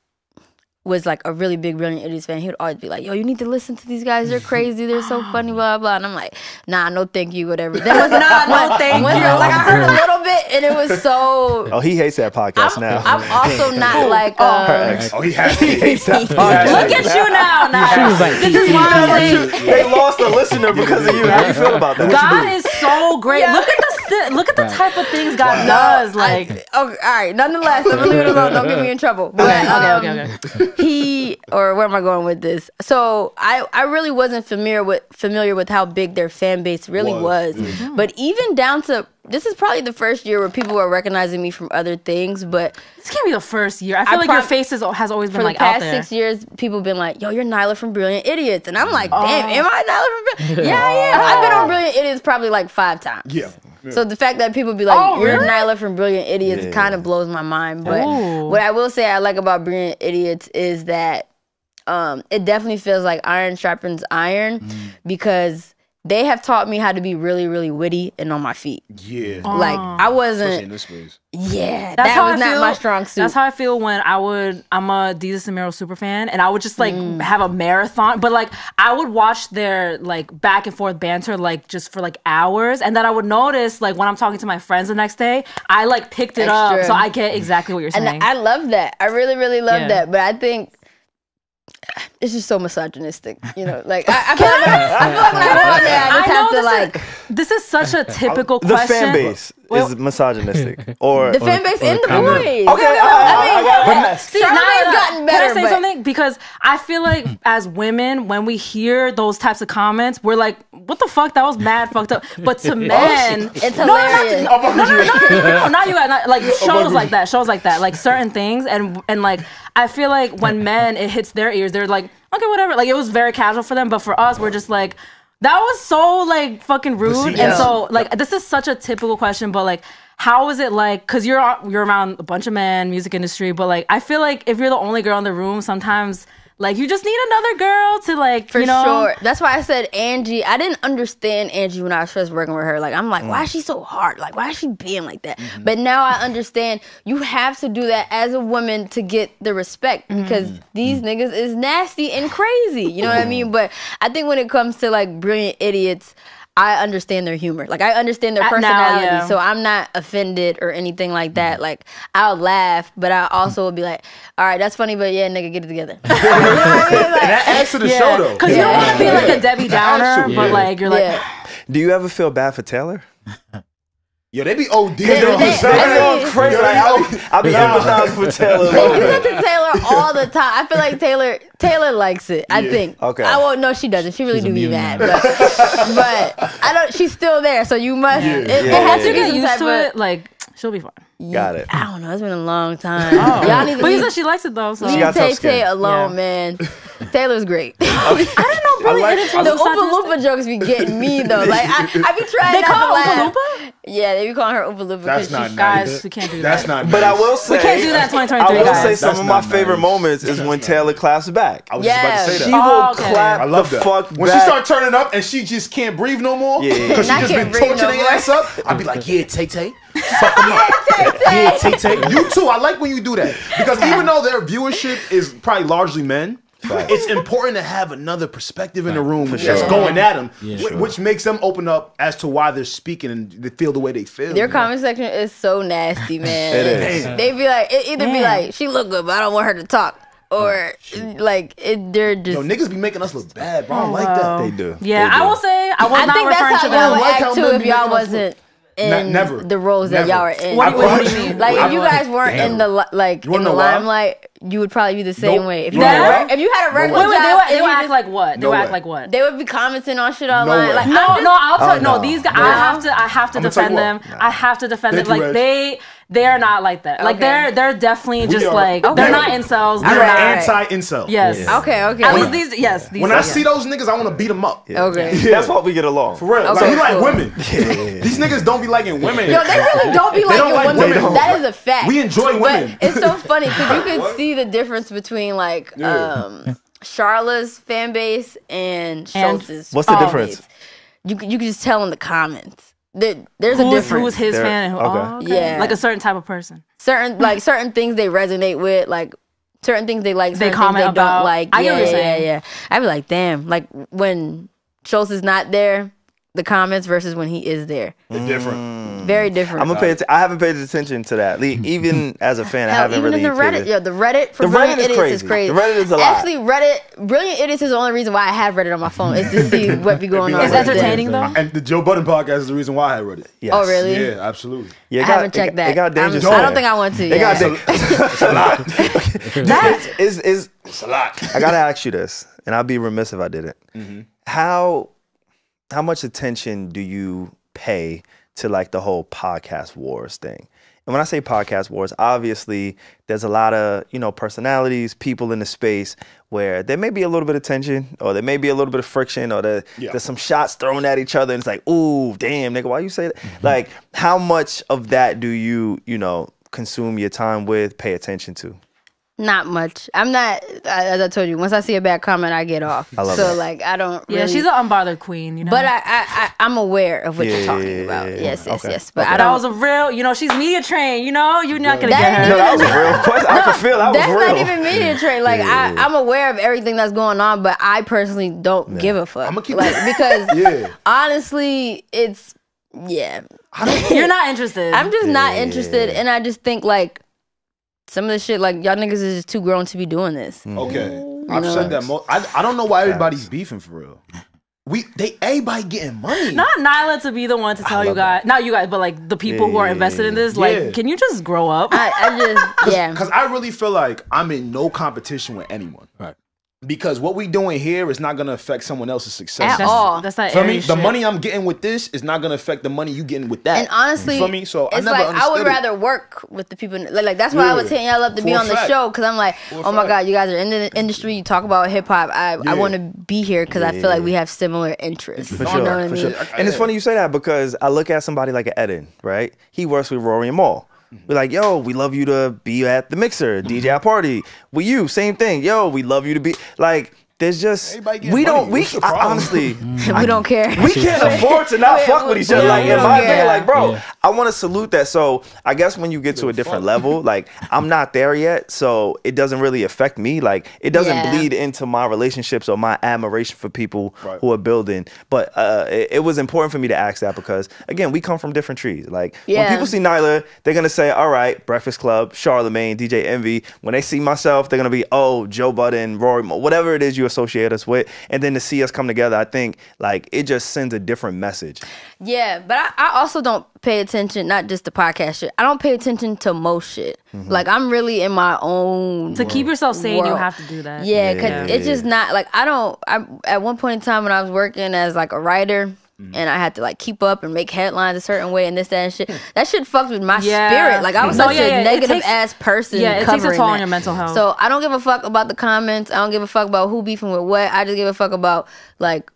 was like a really big Brilliant Idiots fan. He would always be like, yo, you need to listen to these guys. They're crazy. They're so funny, blah, blah. And I'm like, nah, no thank you, whatever. Then was Nah, no thank once- you. Like I heard a little bit and it was so. Oh, he hates that podcast I'm, now. I'm also not like, Her uh. Oh, he has. He hates that podcast. Look podcast. at you now. Now She was like, this is why I'm they lost a listener because of you. How do you feel about that? God is so great. Yeah. Look at the sti- look at the Right. type of things God No, does. I- Like okay, all right. Nonetheless, I'm gonna leave it alone. Don't get me in trouble. But, okay, um, okay, okay. he or where am I going with this? So I I really wasn't familiar with familiar with how big their fan base really was. Was, But even down to this is probably the first year where people were recognizing me from other things. But This can't be the first year. I feel I like your face is, has always been for like the out past there. six years, people have been like, "Yo, you're Nyla from Brilliant Idiots," and I'm like, "Damn, am I Nyla from Brilliant?" Yeah, I am. I've been on Brilliant Idiots probably like five times. Yeah. yeah. So the fact that people be like, Oh, "You're really? Nyla from Brilliant Idiots," Yeah. kind of blows my mind. But Ooh. what I will say I like about Brilliant Idiots is that um, it definitely feels like iron sharpens iron Mm. because they have taught me how to be really, really witty and on my feet. yeah. Like I wasn't. this space. Yeah, That's that how was I not feel. my strong suit. That's how I feel when I would. I'm a Desus and Mero super fan, and I would just like Mm. have a marathon. But like I would watch their like back and forth banter like just for like hours, and then I would notice like when I'm talking to my friends the next day, I like picked it up, so I get exactly what you're saying. and I love that. I really, really love Yeah. that. But I think it's just so misogynistic. You know, like I, I feel like when I, I feel like when I go on there, I just I know have to this like is this is such a typical The question. fan base Well- is misogynistic. Or the fan base or and the comment. boys. Okay, I, I, got pass. See, now- now- gotten better, Can I say but- something? Because I feel like as women, when we hear those types of comments, we're like, "What the fuck? That was mad fucked up." But to oh, men, It's no, no, not to- hilarious. no, no, no, no, no, no, no, not you guys. Not, like shows like that, shows like that, like certain things, and and like I feel like when men it hits their ears, they're like, okay, whatever. Like it was very casual for them, but for us, we're just like. That was so like fucking rude. and so like this is such a typical question, but like how is it like cuz you're you're around a bunch of men, music industry, but like I feel like if you're the only girl in the room, sometimes like you just need another girl to like For you know sure. That's why I said Angie. I didn't understand Angie when I was first working with her. Like, I'm like, Mm. why is she so hard? Like, why is she being like that? Mm-hmm. But now I understand you have to do that as a woman to get the respect Mm. because these niggas is nasty and crazy. You know what I mean? But I think when it comes to like brilliant idiots, I understand their humor. Like I understand their Uh, now, personality. yeah. So I'm not offended or anything like that. Like I'll laugh, but I also will be like, all right, that's funny, but yeah, nigga, get it together. you know I mean? Like, And that adds to the show though. Cuz you don't want to be like a Debbie Downer, Absolutely. but like you're like yeah. Do you ever feel bad for Taylor? Yo, they be OD They- on they- the show. I Yo. Like, I'll be, I'll be empathizing for Taylor. a They little do that to Taylor all the time. I feel like Taylor Taylor likes it. I Yeah. think. Okay. I won't. No, she doesn't. She really She's do be immune mad, but, but I don't. She's still there, so you must. It, it Yeah. has to you get used to it, like she'll be fine. Got it. I don't know. It's been a long time. Oh. Y'all need to But you said she likes it though, so She leave got Tay Tay alone, Yeah. man. Taylor's great. I don't know, really like- anything the besides Oompa Loompa jokes be getting me though. Like I, I be trying They not call her laugh. Oompa Loompa? Yeah, they be calling her Oompa Loompa. That's 'cause not she- nice. Guys, we can't do That's that. That's not. But I will say, We can't do that in I will guys. say some That's of my not favorite nice. moments is when Taylor claps back. I was just about to say Yeah. She will Oh, okay. clap I love the that. fuck when back. she start turning up and she just can't breathe no more Yeah. because she just been breathe torturing their ass up, I'd be like, yeah, Tay Tay, fuck 'em up. Yeah, Tay Tay. You too. I like when you do that because even though their viewership is probably largely men. It's important to have another perspective in the room that's sure. going at them, Yeah, sure. which makes them open up as to why they're speaking and they feel the way they feel. Their you know? comment section is so nasty, man. It is. They be like, it either be like, she look good, but I don't want her to talk, or like it, they're just. Yo, niggas be making us look bad, bro. I don't like that. They do. Yeah, They I will say I was I not think referring that's to how y'all them. would like how act too men if be y'all making wasn't Ne- in never. the roles that y'all are in. What do you- what do you mean? Like if you guys weren't in the like in the limelight, you would probably be the same Nope. way. If You you, wanna had a why? reg- if you had a regular Wait, wait, they would, they would act just- like what? They No would way. act like what? they would be commenting on shit online. way. Like No, just- no, I'll tell Oh, no. no. These guys, No. I have to, I have to I'ma defend them. what. I have to defend Thank them. Like Reg. they, they are not like that. Like Okay. they're, they're definitely just are. like Okay. they're not incels. They're All We're right, not. all right. anti-incel. Yes. Okay, okay. At least these, yes. These When I yeah. see those niggas, I want to beat them up. okay. That's why we get along. For real. Okay, like, we like cool. women. These niggas don't be liking women. Yo, they really don't be They liking don't like women. women. That is a fact. We enjoy women. But it's so funny because you can see the difference between like um Charlotte's fan base and And- Schulz's. What's the fan difference? base. You can you can just tell in the comments. There, there's a Who's, difference. who's his There- fan? And who, okay. oh, okay. Yeah. Like a certain type of person. certain like certain things they resonate with, like certain things they like, They comment they about. don't like. I get yeah, what you're yeah, saying. yeah. I'd be like, damn, like when Schulz is not there, the comments versus when he is there. They're different. Very different. I'm gonna pay. Att- I haven't paid attention to that. Le- Even as a fan, I haven't even really. in the Reddit, yeah, the Reddit for The Brilliant Reddit is Idiots is crazy. crazy. The Reddit is a lot. Actually, Reddit, Brilliant Idiots is the only reason why I have Reddit on my phone is to see what be going be on. It's with it. entertaining though. And the Joe Budden podcast is the reason why I Reddit. Yes. Oh, really? Yeah, absolutely. Yeah, it I got- haven't checked it, that. It got I'm- dangerous. I don't think I want to. It yeah. got dangerous. That is is It's a lot. I gotta ask you this, and I'd be remiss if I didn't. Mm-hmm. How how much attention do you pay to like the whole podcast wars thing? And when I say podcast wars, obviously there's a lot of you know personalities, people in the space where there may be a little bit of tension, or there may be a little bit of friction, or there, Yeah. there's some shots thrown at each other, and it's like, ooh, damn, nigga, why you say that? Mm-hmm. Like, how much of that do you you know consume your time with, pay attention to? Not much. I'm not. As I told you, once I see a bad comment, I get off. I love so that. like, I don't. yeah, really- she's an unbothered queen. You know. But I, I, I, I'm aware of what Yeah, you're talking yeah, about. yeah, yeah. Yes, yes, Okay. yes. But Okay. I that don't. was a real. You know, she's media trained. You know, you're not gonna That get her. ain't No, that was a real question. I could feel that That's was real. not even media trained. Like I, I'm aware of everything that's going on, but I personally don't give a fuck. I'ma keep like because Yeah. honestly, it's yeah. You're not interested. I'm just not Yeah. interested, and I just think like some of the shit like y'all niggas is just too grown to be doing this. Mm-hmm. Okay. I've said that. Mo- I, I don't know why everybody's beefing for real. We they everybody getting money. not Nyla to be the one to tell you love guys, not you guys, but like the people who are invested in this. Like, Yeah. can you just grow up? I, I just yeah. Because I really feel like I'm in no competition with anyone. Right. Because what we doing here is not gonna affect someone else's success. At That's, all. that's that Feel me? Aries The money I'm getting with this is not gonna affect the money you getting with that. And honestly, for me? So I it's never like I understood would it. rather work with the people. Like, like that's why I was Yeah. hitting y'all up to be For a on the show because I'm like, For oh my fact. god, you guys are in the industry. You talk about hip hop. I Yeah. I want to be here because I feel like we have similar interests. For you sure, know what I for mean? sure. And it's funny you say that because I look at somebody like an Eden, right? He works with Rory and Mal. Mm-hmm. We're like, yo, we love you to be at the mixer, DJ at party. With you, same thing. Yo, we love you to be like. There's just Everybody getting we don't money. we I- problem? honestly we don't care. we can't afford to not fuck with each other. yeah, Like we in my care. opinion, like bro, Yeah. I want to salute that. So I guess when you get to a different level, like I'm not there yet, so it doesn't really affect me. Like it doesn't Yeah. bleed into my relationships or my admiration for people Right. who are building. But uh, it, it was important for me to ask that because again, we come from different trees. Like when people see Nyla, they're gonna say, "All right, Breakfast Club, Charlamagne, DJ Envy." When they see myself, they're gonna be, "Oh, Joe Budden, Rory, Mo," whatever it is you associate us with." And then to see us come together, I think like it just sends a different message. Yeah, but I, I also don't pay attention, not just the podcast shit. I don't pay attention to most shit. Mm-hmm. Like I'm really in my own. to keep yourself sane, you have to do that. Yeah, cause Yeah. it's just not like I don't. I at one point in time when I was working as like a writer. Mm-hmm. And I had to like keep up and make headlines a certain way and this that and shit. That shit fucked with my Yeah. spirit. Like I was No, such yeah, yeah. a It negative takes- ass person. Yeah, it takes a toll on your mental health. So I don't give a fuck about the comments. I don't give a fuck about who beefing with what. I just give a fuck about like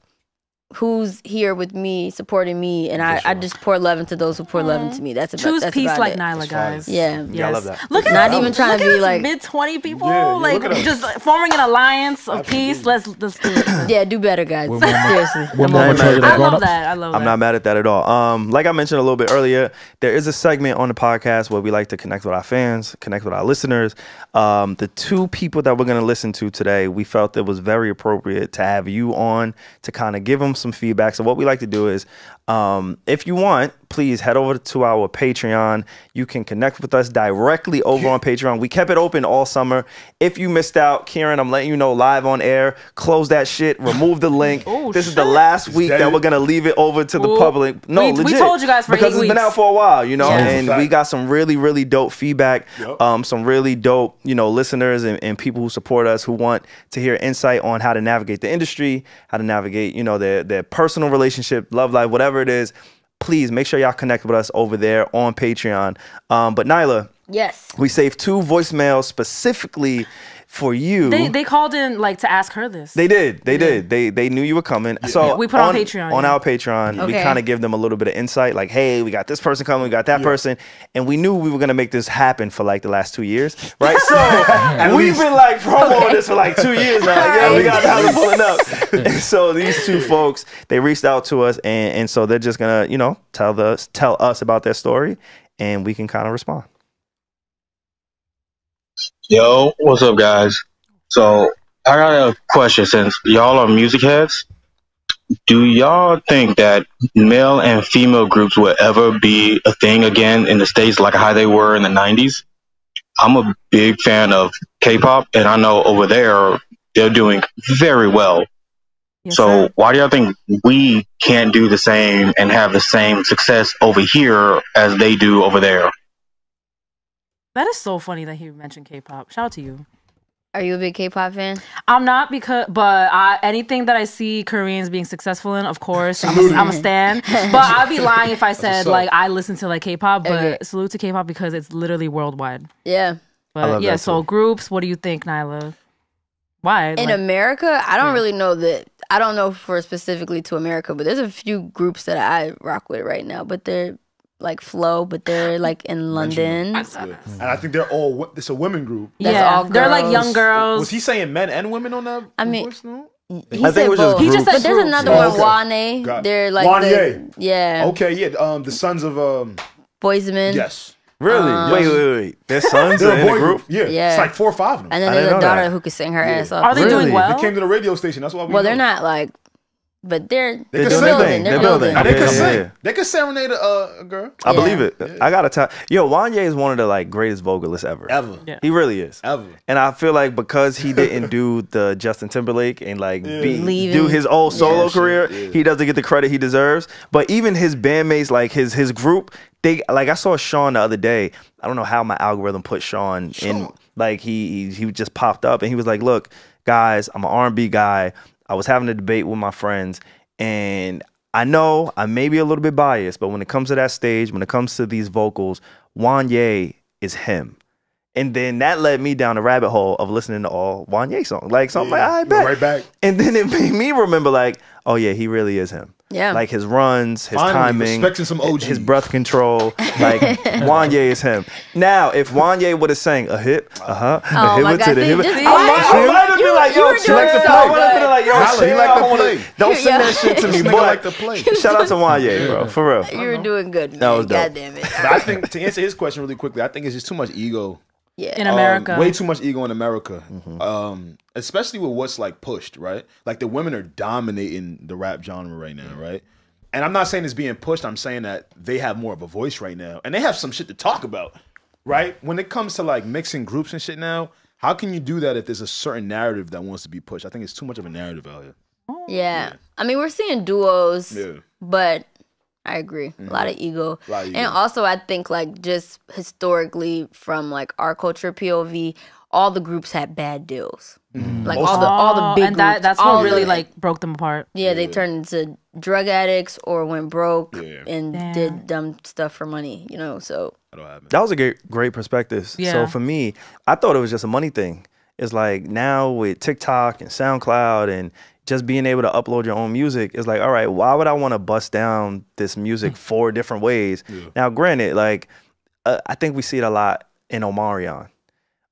who's here with me, supporting me, and I, I just pour love into those who pour love into me. That's about Choose that's peace about like it. Nyla, guys. Yeah. Yeah, I love that. Look at Not us. even trying look to be like- mid twenty people, Yeah, yeah, like look at us. just like, forming an alliance of peace. Let's let's do it. Yeah, do better, guys. We're more- Seriously. We're more Hey, mature man. than I love that. I love that. I'm that. not mad at that at all. Um, like I mentioned a little bit earlier, there is a segment on the podcast where we like to connect with our fans, connect with our listeners. Um, the two people that we're going to listen to today, we felt it was very appropriate to have you on to kind of give them some feedback. So what we like to do is, um, if you want, please head over to our Patreon. You can connect with us directly over on Patreon. We kept it open all summer. If you missed out, Kieran, I'm letting you know live on air. Close that shit. Remove the link. Oh, this is the last week that dead. we're gonna leave it over to the Ooh. public. No, We- we legit. told you guys for because eight it's been out for a while, you know, Yeah. and we got some really, really dope feedback. Yup. Um, some really dope, you know, listeners and, and people who support us who want to hear insight on how to navigate the industry, how to navigate, you know, their their personal relationship, love life, whatever it is. Please make sure y'all connect with us over there on Patreon. Um, but Nyla, Yes. we saved two voicemails specifically for you. They they called in like to ask her this. They did. They did. They they knew you were coming. So We put on Patreon, On yeah. our Patreon, we Okay. kind of give them a little bit of insight, like, hey, we got this person coming, we got that person, and we knew we were gonna make this happen for like the last two years, right? So we've been like promoting Okay. this for like two years now. Like, yeah, we got time to pulling up. and so these two folks, they reached out to us, and and so they're just gonna, you know, tell the tell us about their story, and we can kind of respond. Yo, what's up, guys? So, I got a question since y'all are music heads. Do y'all think that male and female groups will ever be a thing again in the States like how they were in the 90s? I'm a big fan of K pop, and I know over there they're doing very well. Yes, so, sir. why do y'all think we can't do the same and have the same success over here as they do over there? That is so funny that he mentioned K-pop. Shout out to you. Are you a big K-pop fan? I'm not because, but I, anything that I see Koreans being successful in, of course, I'm a, I'm a stan. But I'd be lying if I said like I listen to like K-pop. But Okay. salute to K-pop because it's literally worldwide. Yeah. But yeah, so groups. What do you think, Nyla? Why? In Like- America, I don't Yeah. really know that. I don't know for specifically to America, but there's a few groups that I rock with right now. But they're like FLO, but they're like in London. Yeah. And I think they're all. wo- It's a women group. That's yeah, all they're like girls. young girls. Was he saying men and women on that? I mean- voice note? He I think said it was just both. He just said But there's groups. another Oh, one, okay. Wanya. Got it. They're like Wanya. the yeah, Okay, yeah. Um, the sons of um. Boyz II Men. Yes. Really? Um, wait, wait, wait. Their sons They're are a in boy group. group. Yeah. Yeah. It's like four or five of them. And then I there's didn't a know daughter that. who could sing her ass off. Are they Really? doing well? They came to the radio station. That's why we. well, know. they're not like, but they're They They're can sing. building. They're They're building. building. They Yeah, can yeah, sing. yeah. They can serenade a, uh, a girl. I Yeah. believe it. Yeah. I gotta tell yo, Wanya is one of the like greatest vocalists ever. Ever. Yeah. He really is. Ever. And I feel like because he didn't do the Justin Timberlake and like be, do his old solo Yeah. career, Yeah. he doesn't get the credit he deserves. But even his bandmates, like his his group, they like I saw Shawn the other day. I don't know how my algorithm put Shawn, in. Like he, he he just popped up and he was like, "Look, guys, I'm an R&B guy. I was having a debate with my friends, and I know I may be a little bit biased, but when it comes to that stage, when it comes to these vocals, Wanya is him. And then that led me down a rabbit hole of listening to all Wanya songs. Like, so I'm like, I bet. right back. And then it made me remember, like, oh yeah, he really is him. Yeah. Like his runs, his Finally, timing, respecting some OGs. his breath control. Like Wanya is him. Now, if Wanya would have sang a hip, uh huh, Oh a my hip God, to the see, hip, just I might, I watch. might have been like, you yo, were chill. doing I so would have been like, yo, Holla, he chill. like I to don't wanna- play. Don't send that shit to me, nigga boy. like to play. Shout out to Wanya, bro, for real. You were doing good, man. That was dope. God damn it. But I think to answer his question really quickly, I think it's just too much ego. Yeah. in Um, America. way too much ego in America. Mm-hmm. Um, especially with what's like pushed, right? Like the women are dominating the rap genre right now, right? And I'm not saying it's being pushed. I'm saying that they have more of a voice right now, and they have some shit to talk about, right? When it comes to like mixing groups and shit now, how can you do that if there's a certain narrative that wants to be pushed? I think it's too much of a narrative out here. Yeah. I mean, we're seeing duos, Yeah. But I agree. A lot mm-hmm. of ego. lot of ego. And also, I think, like, just historically from, like, our culture POV, all the groups had bad deals. Mm-hmm. Like, all the, all the big Oh, and that, groups, that's all what really the- like broke them apart. Yeah, they turned into drug addicts or went broke Yeah. and Damn. did dumb stuff for money, you know, so. That. That was a great, great perspective. Yeah. So for me, I thought it was just a money thing. It's like now with TikTok and SoundCloud and just being able to upload your own music, is like, all right, why would I want to bust down this music four different ways? Now, granted, like uh, I think we see it a lot in Omarion.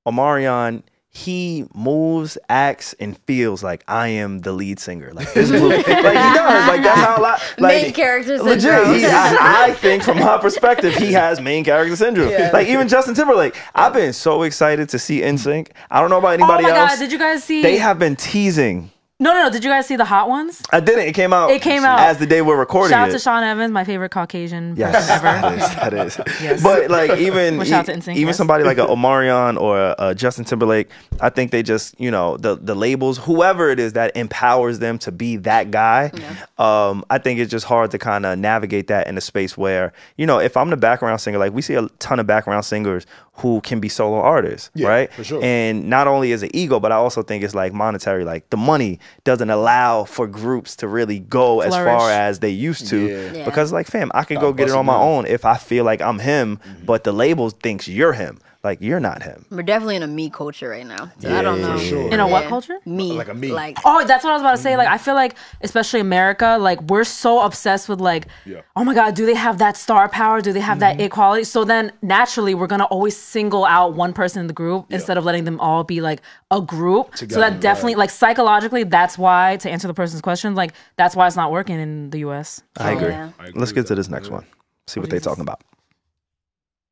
Omarion, he moves, acts, and feels like I am the lead singer. Like this move, like he does. Like that's how a lot. Like, Main character Legit, syndrome. he, I, I think from my perspective, he has main character syndrome. Like even Justin Timberlake, I've been so excited to see NSYNC. I don't know about anybody Oh anybody my else. god! Did you guys see? they have been teasing. No, no, no. Did you guys see the hot ones? I didn't. It came out. It came out. as the day we're recording Shout out to Sean Evans, my favorite Caucasian Yes, ever. that is. That is. Yes. But like even e- NSYNC, even yes. somebody like a Omarion or a, a Justin Timberlake, I think they just you know the the labels, whoever it is that empowers them to be that guy. Um, I think it's just hard to kind of navigate that in a space where you know if I'm the background singer, like we see a ton of background singers who can be solo artists, Yeah, right? for sure. And not only is it ego, but I also think it's like monetary. Like the money doesn't allow for groups to really go as far as they used to Yeah. Yeah. because like fam i can go get it on my down. own if i feel like i'm him Mm-hmm. but the label thinks you're him like you're not him We're definitely in a me culture right now. So I don't Yeah, know. for sure. In a what Yeah. culture? Me. Like a me. Like, Oh, that's what I was about to say. Like, I feel like, especially America, like we're so obsessed with like, Yeah. oh my god, do they have that star power? Do they have that mm-hmm. equality? So then naturally, we're gonna always single out one person in the group instead of letting them all be like a group. so that definitely, right. like psychologically, that's why to answer the person's question, like that's why it's not working in the U.S. i oh, agree Yeah. I agree let's get to this next one see what they're talking about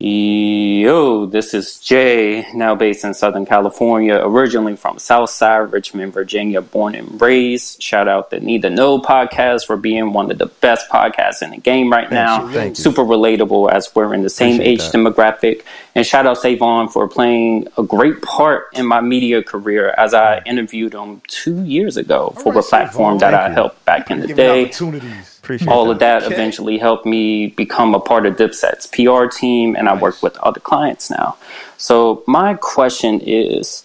Yo, this is Jay, now based in Southern California, originally from Southside, Richmond, Virginia, born and raised. Shout out the Need to Know podcast for being one of the best podcasts in the game right now. you, thank you. Super relatable as we're in the same Appreciate age that. demographic. And shout out Savon for playing a great part in my media career as I interviewed him two years ago for right, a platform Savon. that I you. helped back in the day opportunities. Appreciate all of that that eventually helped me become a part of Dipset's PR team, and I work with other clients now. So my question is,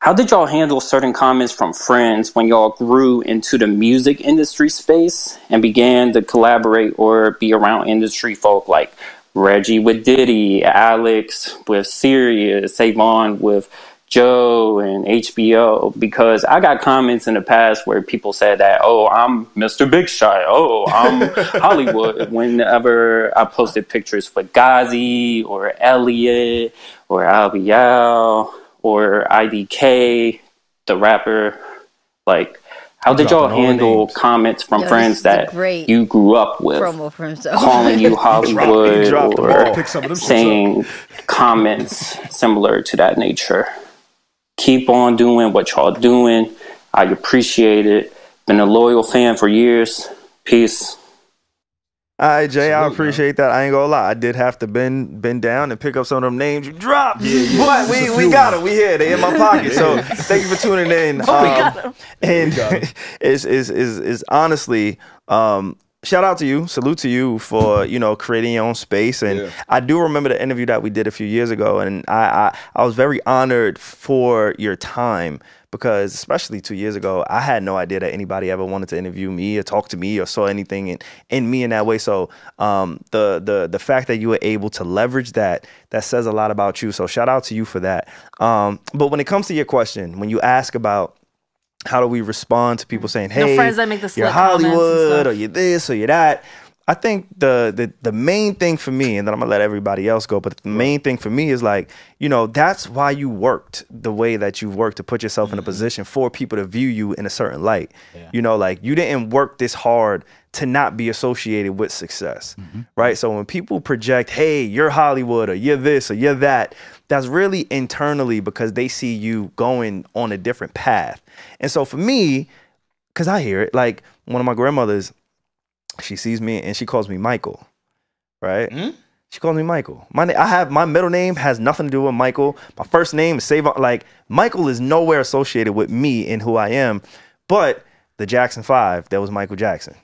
how did y'all handle certain comments from friends when y'all grew into the music industry space and began to collaborate or be around industry folk like Regi with Diddy, Alex with Sirius, Savon with Joe and HBO because I got comments in the past where people said that, oh, I'm Mr. Big Shot. Oh, I'm Hollywood. Whenever I posted pictures with Ghazi or Elliott or Albial or IDK, the rapper, like, how did y'all Dropping all the handle names. comments from Yo, friends that great you grew up with? promo calling you Hollywood or ball. Pick some of them shits saying comments similar to that nature. Keep on doing what y'all doing. I appreciate it. Been a loyal fan for years. Peace. all right jay i Salute, appreciate that. I ain't gonna lie. I did have to bend bend down and pick up some of them names you dropped. Yeah. but we, we got it we here. They in my pocket. So thank you for tuning in. Um, and is is is is honestly um shout out to you, salute to you for you know creating your own space. And Yeah. I do remember the interview that we did a few years ago, and I, I I was very honored for your time because especially two years ago, I had no idea that anybody ever wanted to interview me or talk to me or saw anything in, in me in that way. So um, the the the fact that you were able to leverage that that says a lot about you. So shout out to you for that. Um, but when it comes to your question, when you ask about how do we respond to people saying, "Hey, friends that make the you're slick comments and Hollywood or you're this or you're that"? I think the, the the main thing for me, and then I'm gonna let everybody else go, but the main thing for me is like, you know, that's why you worked the way that you worked to put yourself in Mm-hmm. a position for people to view you in a certain light. You know, like you didn't work this hard to not be associated with success, Mm-hmm. right? So when people project, "Hey, you're Hollywood," or "You're this," or "You're that," that's really internally because they see you going on a different path. And so for me, because I hear it, like one of my grandmothers, she sees me and she calls me Michael, right? Hmm? She calls me Michael. My na- I have my middle name has nothing to do with Michael. My first name is Savon. Like Michael is nowhere associated with me and who I am, but the Jackson Five, that was Michael Jackson.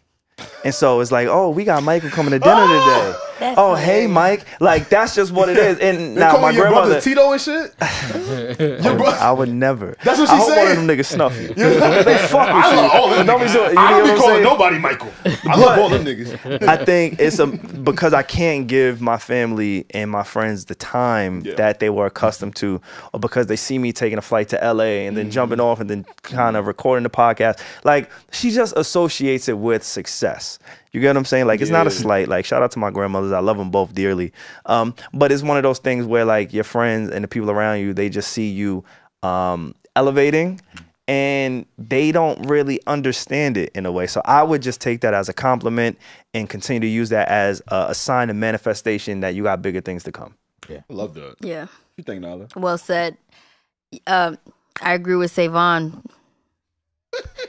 And so it's like, oh, we got Michael coming to dinner today. That's oh, hey. Mike. Like that's just what it is. And They now call my your brother. Tito and shit. Your bro- I would never. That's what she I she hope one of them niggas snuff you. they fuck with I you. love all them Nobody's niggas. you I know don't what be I'm calling saying? nobody Michael. I love all them niggas. I think it's a because I can't give my family and my friends the time Yeah. that they were accustomed to, or because they see me taking a flight to LA and then jumping Mm-hmm. off and then kind of recording the podcast. Like she just associates it with success. You get what I'm saying? Like it's not a slight. Like shout out to my grandmothers. I love them both dearly. Um, but it's one of those things where like your friends and the people around you, they just see you um, elevating and they don't really understand it in a way. So I would just take that as a compliment and continue to use that as a, a sign of manifestation that you got bigger things to come. Yeah. I love that. Yeah. You think, Nyla? Well said. Um, I agree with Savon.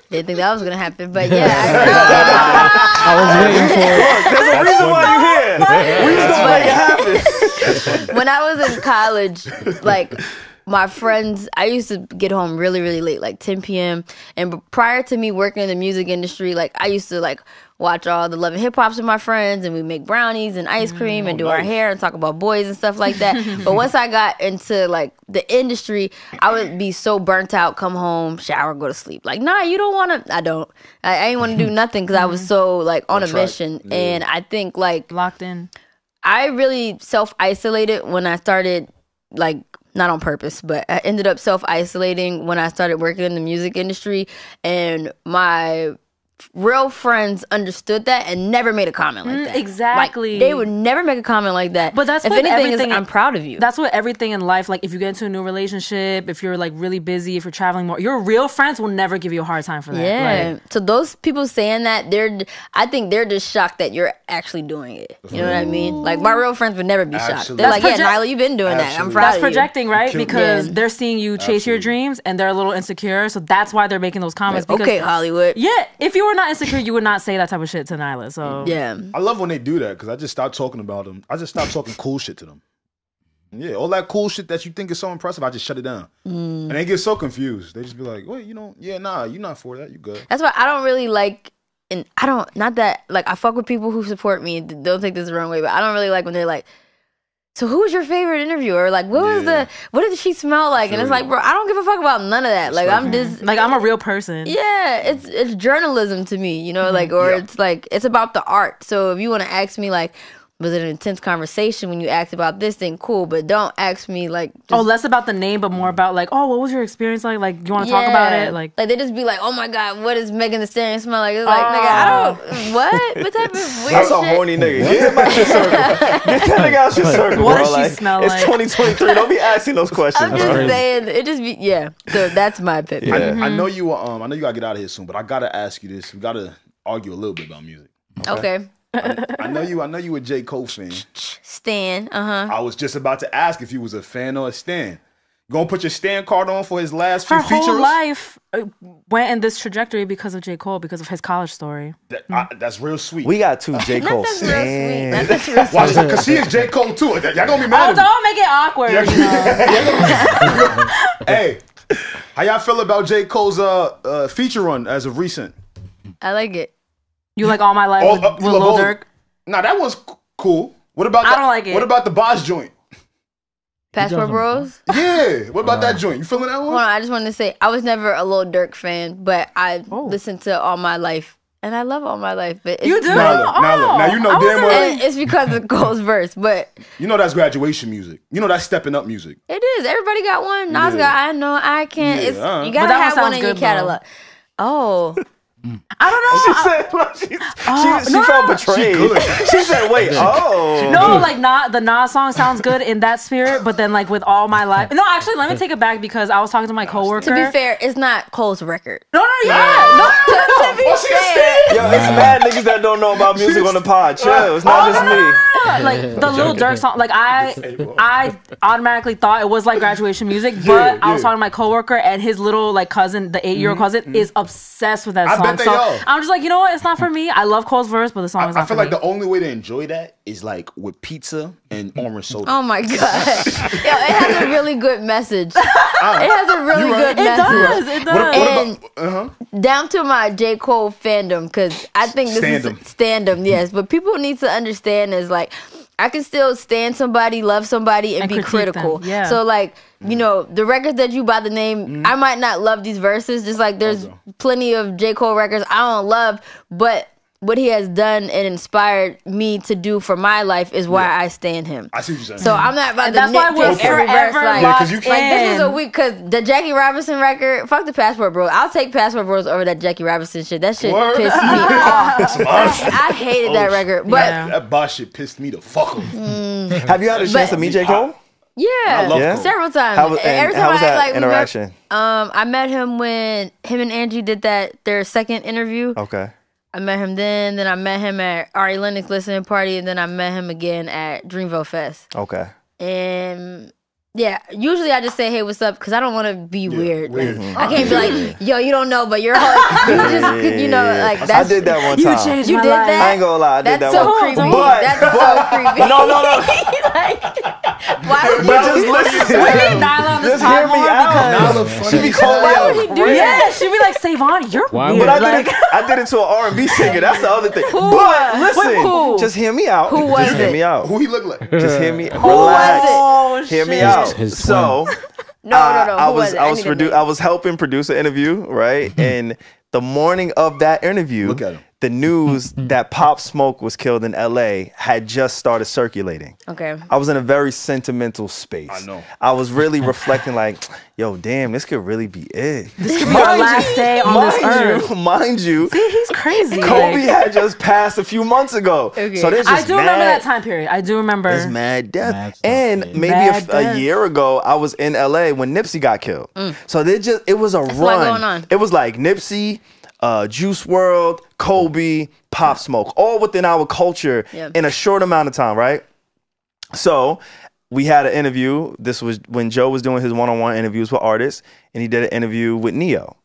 Didn't think that was gonna happen, but yeah, I agree with Savon. I was waiting for it. There's a reason why you're here. We just don't make it happen. when I was in college, like my friends, I used to get home really, really late, like 10 p.m. And prior to me working in the music industry, like I used to like watch all the Love and Hip Hops with my friends, and we make brownies and ice mm, cream and oh, do our hair and talk about boys and stuff like that. but once I got into like the industry, I would be so burnt out, come home, shower, go to sleep. Like, nah, you don't want to. I don't. I, I ain't want to do nothing because I was mm-hmm. so like on a track. mission, and I think like Locked in. I really self isolated when I started, like, not on purpose, but I ended up self isolating when I started working in the music industry. And my real friends understood that and never made a comment like Mm, that. exactly. Like, they would never make a comment like that. But that's if what anything everything- is, I'm proud of you. That's what everything in life, like if you get into a new relationship, if you're like really busy, if you're traveling more, your real friends will never give you a hard time for that. Yeah. Like, so those people saying that, they're I think they're just shocked that you're actually doing it. You know what I mean? Like my real friends would never be shocked. They're like, That's yeah, project- Nyla, you've been doing that. I'm Absolutely. proud that's of you. projecting, right? Kill- Because Yeah. they're seeing you chase your dreams and they're a little insecure. So that's why they're making those comments. because, Okay, Hollywood. Yeah, if you were not insecure, you would not say that type of shit to Nyla. So Yeah. I love when they do that because I just stop talking about them. I just stop talking cool shit to them. Yeah, all that cool shit that you think is so impressive, I just shut it down. Mm. And they get so confused. They just be like, "Wait, you know, yeah, nah, you're not for that. You good." That's why I don't really like, and I don't not that like I fuck with people who support me. Don't take this the wrong way, but I don't really like when they're like, "So who was your favorite interviewer? Like, what was Yeah. the what did she smell like?" And it's like, bro, I don't give a fuck about none of that. Like, I'm just like I'm a real person. yeah, it's it's journalism to me, you know, mm-hmm. like or Yeah. it's like it's about the art. So if you want to ask me like, was it an intense conversation when you asked about this thing? Cool, but don't ask me like. Just, Oh, less about the name, but more about like, oh, what was your experience like? Like, you want to talk about it? Like, they just be like, "Oh my god, what does Megan Thee Stallion smell like?" It's like, nigga, I don't what what type of weird That's a horny nigga. Get him out your circle. Get that nigga out your circle. What bro. does she Like, smell it's like? 2023. Don't be asking those questions. I'm just bro. saying, it just be yeah. So that's my opinion. Yeah. I know you. uh, Um, I know you gotta get out of here soon, but I gotta ask you this. We gotta argue a little bit about music. Okay, I know you. I know you a J Cole fan. Stan. Uh huh. I was just about to ask if you was a fan or a stan. You gonna put your stan card on for his last few her features? whole life uh, went in this trajectory because of J. Cole, because of his college story. That- I- that's real sweet. We got two J. Not Cole that's real sweet. that's real Watch that, cause she is J Cole too. Y'all gonna be Oh, mad at don't make it awkward. You know? Hey, how y'all feel about J Cole's uh, uh feature run as of recent? I like it. You like all my life All- with, uh, with Lil all- Durk? Nah, that was cool. What about? I the, don't like it. What about the Boss joint? Passport Bros. Yeah. What about that joint? You feeling that one? on, I just wanted to say I was never a Lil Durk fan, but I Oh. listened to All My Life, and I love All My Life. But it's, You do? Now look, now look. Now you know Oh, damn well- it's because of Cole's verse, but You know that's graduation music. You know that's stepping up music. it is. Everybody got one. Nas Yeah. got. I know. I can't. Yeah, it's, uh. you gotta have one sounds in your good, though. catalog. Oh, I don't know. She I- said like, she, Oh, she, she no, felt betrayed. good. She, said, "Wait, oh, No, like not the Nas song sounds good in that spirit, but then like with all my life. No, actually, let me take it back because I was talking to my coworker. to be fair, it's not Cole's record. no, no, yeah, no, To, to be Oh, she a fair, Yo, it's mad niggas that don't know about music on the pod. Chill, it's not oh, just me. Yeah, like the Lil Durk song. Like I, I automatically thought it was like graduation music, but I was talking to my coworker and his little like cousin, the eight year old mm-hmm. cousin, is mm-hmm. obsessed with that I song. so are. I'm just like, you know what? It's not for me. I love Cole's verse, but the song is not I feel for like me. the only way to enjoy that is like with pizza and orange soda. Oh my god! Yo, it has a really good message. It has a really right. good it message. does. It does. What, what And- about? Uh huh. down to my J. Cole fandom because I think this Standem. is standum, yes. But people need to understand is like I can still stand somebody, love somebody, and, And be critical. them, yeah. So like you mm. know the records that you by the name, mm. I might not love these verses. Just like there's Okay. plenty of J. Cole records I don't love, but what he has done and inspired me to do for my life is why I stand him. I see what you're saying. So I'm not about And to that's why we're nitpick every verse. forever Like, Yeah, 'cause locked you- like this is a week because the Jackie Robinson record. Fuck the Passport Bros. I'll take Passport Bros over that Jackie Robinson shit. That shit Word. pissed me off. I hated that record, but Yeah. that, that boss shit pissed me the fuck off. Have you had a chance But- to meet J Cole? yeah, love Yeah? Several times. How, and Every time how was I that like we met- interaction? um, I met him when him and Angie did that their second interview. Okay. I met him then. Then I met him at Ari Lennox listening party, and then I met him again at Dreamville Fest. Okay. And yeah, usually I just say, "Hey, what's up?" Because I don't want to be weird. Like, weird. I can't be like, "Yo, you don't know," but you're hard. You just, you know, like that's. I did that one You time. changed You my did life. that? I ain't gonna lie, I did That's that so one. creepy. But- that's so creepy. No, no, no. like, why would But you? just listen. We need Nyla Just hear me out. because Nyla She be funny. calling Why me would out. he do that? yeah, she'd be like, Savon, you're Why weird. But I like, did it. I did it to an R and B singer. That's the other thing. Who? But listen, just hear me out. Who was just hear it? me out. Who he look like? Just hear me. was Relax. it? oh, Hear me oh, shit. Out. His so No, uh, no, no. I Who was? I was need produ- I was helping produce an interview, right? and the morning of that interview, Look at him. The news that Pop Smoke was killed in L.A. had just started circulating. Okay. I was in a very sentimental space. I know. I was really reflecting, like, yo, damn, this could really be it. This could be our last day on this mind earth. you, mind you, See, He's crazy. Kobe like- had just passed a few months ago. Okay. So there's just I do remember that time period. I do remember. There's mad death. Mad and yeah. maybe a, Mad f- a death. year ago, I was in LA when Nipsey got killed. So they just it was a Mm. a lot run. going on. It was like Nipsey, uh, Juice WRLD, Kobe, Pop Smoke, all within our culture Yeah. in a short amount of time, right? So we had an interview. This was when Joe was doing his one-on-one interviews with artists, and he did an interview with Ne-Yo.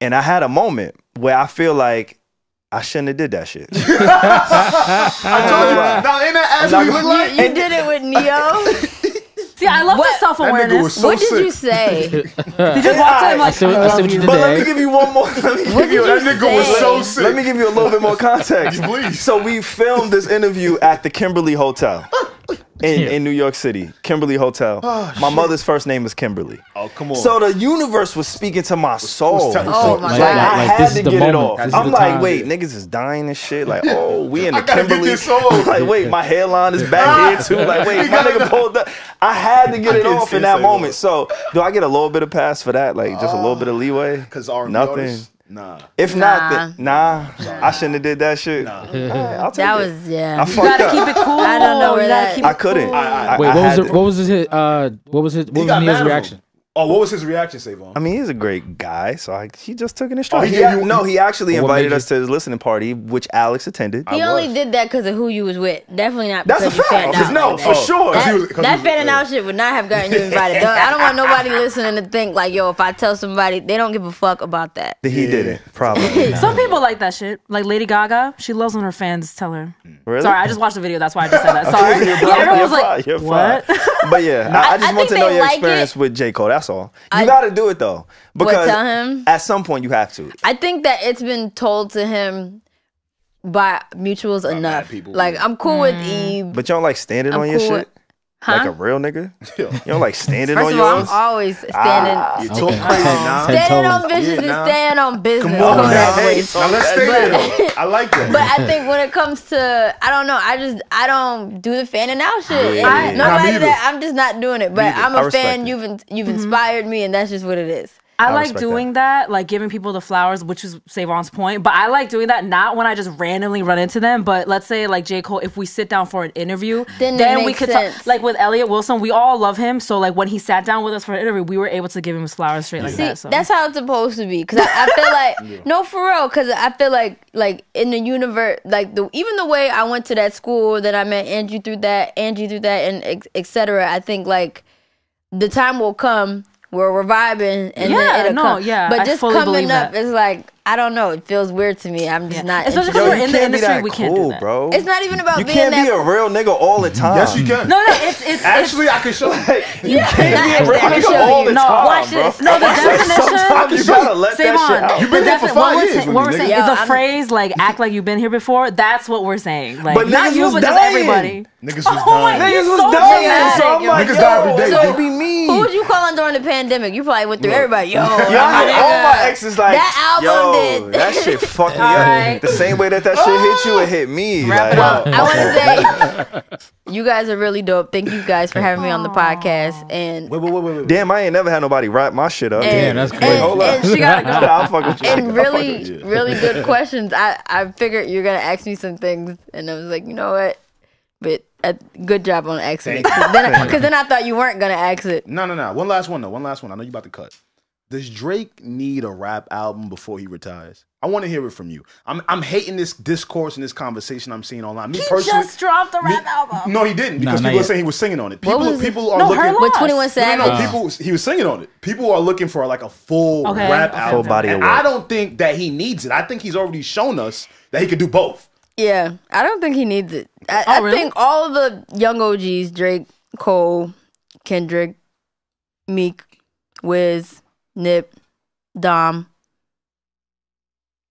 And I had a moment where I feel like I shouldn't have did that shit. I told you. Now, ain't that ass not what he gonna- look like? You did it with Ne-Yo. See, I love What? the self That nigga was awareness. so what did sick. you say? You just walked to him I like, see what- I I see what you you. did But there. let me give you one more. Let me give you, did That you nigga was say? so sick. Let me give you a little bit more context. Please. So we filmed this interview at the Kimberly Hotel in, Yeah. in New York City. Kimberly Hotel. Oh, my mother's first name is Kimberly. Oh, come on. So the universe was speaking to my soul. tell- Oh my Like, god. I Like, had this to the get it off. This I'm like, time. wait, niggas is dying and shit. Like, oh, we in the I gotta get Kimberly. this off. like, wait, my hairline is back here ah! too. Like, wait, my nigga pulled up. I had to get it off in that moment. So, do I get a little bit of pass for that? Like, just a little bit of ah. leeway? Because R&B Nothing. artists, nah. If Nah. not, then, nah, I shouldn't have did that shit. Nah. Yeah, I'll take That it. was yeah. I You gotta up. keep it cool. I don't know where You that- keep I couldn't. cool. I- I- Wait, I what was had the, what was his uh what was his what He was got mad him. reaction? Oh, what was his reaction, Savon? I mean, he's a great guy, so I, he just took an in Oh, stride. he He gave ac- you- no, he actually What invited made us to his listening party, which Alex attended. He I only was. did that because of who you was with. Definitely not That's because a fact. Cause no, like for that. sure. That, he was- that he was- fanning out shit would not have gotten you invited. I don't want nobody listening to think like, yo, if I tell somebody, they don't give a fuck about that. He Yeah. didn't, probably. Some people like that shit. Like Lady Gaga, she loves when her fans tell her. Really? Sorry, I just watched the video. That's why I just said that. Sorry. You're yeah, fine, everyone you're was like, fine, what? But yeah, I, I I just want to know your experience with J. Cole. That's all. You I- got to do it though, because tell him? at some point you have to. I think that it's been told to him by mutuals enough. people, like. I'm cool with mm. Eve. But you don't like standing I'm on your shit with- Huh? like a real nigga. You don't like standing First on of all, I'm always standing. Ah, You Okay. talk crazy now. Standing on toes. business Yeah, nah. is staying on business. Come on now. on, Hey. Now let's stay But- there. I like that. But I think when it comes to, I don't know. I just I don't do the fanning out shit. Yeah. And Nah, Nobody that I'm just not doing it. But Neither. I'm a fan. it. You've in, you've inspired me, and that's just what it is. I, I like doing that. like giving people the flowers, which is Savon's point. But I like doing that not when I just randomly run into them, but let's say like J. Cole, if we sit down for an interview, Then it we could sense. talk. Like with Elliott Wilson, we all love him. So like when he sat down with us for an interview, we were able to give him his flowers straight like See, that. So that's how it's supposed to be. Cause I, I feel like no, for real. Cause I feel like like in the universe, like the even the way I went to that school that I met Angie through that, Angie through that, and ex- et cetera. I think like the time will come where we're vibing and Yeah, then it'll no, come. yeah, but just coming up that. is like I don't know. It feels weird to me. I'm just not. Especially 'cause interested. we're in the industry, we can't do that. bro. It's not even about you being can't that. be a real nigga all the time. yes, you can. no, no, it's it's Actually, I can show you. You can't be a real actually, I can nigga all the No, time, watch bro. this. No, the definition- Sometimes you gotta let that shit out. You've been the here for five years saying- with What we're saying is the phrase like "act like you've been here before." That's what we're saying. Like But not niggas you, but just everybody. Niggas oh was Oh dying. You're Niggas was so dying, dramatic, so I'm like, Niggas yo, die every day, so B. be me. Who would you call on during the pandemic? You probably went through everybody. Yo, Yo, I my hit all my exes like That album yo, did. that shit fucked me Alright. up. The same way that that shit hit you, it hit me. Wrap it like, up. I want to say you guys are really dope. Thank you guys for having me on the podcast. And Wait, wait, wait, wait, wait. Damn, I ain't never had nobody wrap my shit up. and, Damn, that's and- crazy. Hold up. and she got I'll fuck with you. and really, really good questions. I I figured you're gonna ask me some things, and I was like, you know what? But uh, good job on asking it. Because then, I- then I thought you weren't gonna exit. No, no, no. One last one though. One last one. I know you about to cut. Does Drake need a rap album before he retires? I want to hear it from you. I'm I'm hating this discourse and this conversation I'm seeing online. Me He personally, just dropped a me- rap album. No, he didn't because not people are saying he was singing on it. What People, people are No, looking. her With loss. Twenty One No, Savage. no, no, people. He was singing on it. People are looking for like a full Okay, rap okay, album. Full body of and work. I don't think that he needs it. I think he's already shown us that he could do both. Yeah, I don't think he needs it. I, Oh, I really? think all the young OGs, Drake, Cole, Kendrick, Meek, Wiz, Nip, Dom,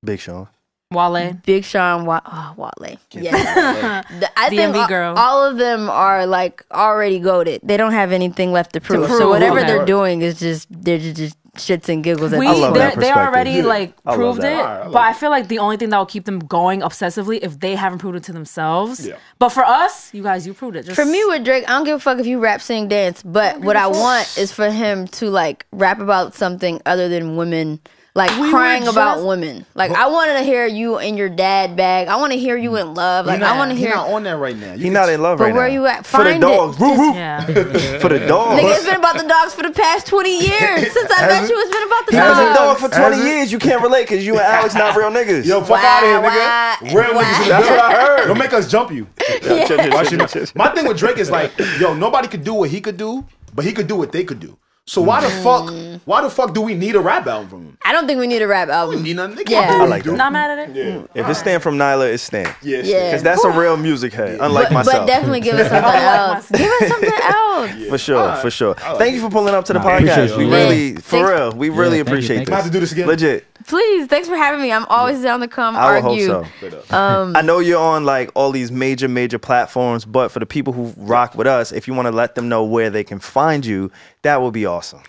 Big Sean. Wale. Big Sean, Wa- oh, Wale. Yeah. I think DMV all, girl. all of them are like already goated. They don't have anything left to prove. prove, so whatever okay. they're doing is just they're just, just shits and giggles. At We, this point. that they're- they perspective. already Yeah. like I proved it, Alright, I love but I feel like the only thing that will keep them going obsessively if they haven't proved it to themselves. Yeah. But for us, you guys, you proved it. Just, For me with Drake, I don't give a fuck if you rap, sing, dance. But what I want is for him to like rap about something other than women, like We crying were about women. Like I want to hear you in your dad bag. I want to hear you in love. Like not, I want to he hear. not on that right now. You He not in love right now. But where now. you at? For the Find it. dogs. Woo, woo. yeah. For the dogs. Nigga, it's been about the dogs for the past twenty years. Since I met you, it's been about the He was a dog dogs. for 20 years. You can't relate because you and Alex not real niggas. Yo, fuck Why, out of here, why, nigga. Real why? niggas in the That's what I heard. Don't make us jump you. Yeah, chill, chill, Watch chill, your chill, mouth. chill. My thing with Drake is like, yo, nobody could do what he could do, but he could do what they could do. So why the fuck? Mm. Why the fuck do we need a rap album from him? I don't think we need a rap We album. need nothing. They Yeah. can't I like he do. Not mad at it. Yeah, mm. If it's Stan from Nyla, it's Stan. yeah, Yeah. Because that's a real music head, unlike But, myself. but definitely give us something else. Give us something else. For sure, for sure. Thank you for pulling up to the Nah, I appreciate podcast. We you. really, for Thanks- real, we really thank you, appreciate thank you. Might have this. to do this again. Legit. Please, thanks for having me. I'm always down to come I would hope so. Um, I know you're on like all these major, major platforms, but for the people who rock with us, if you want to let them know where they can find you, that would be awesome.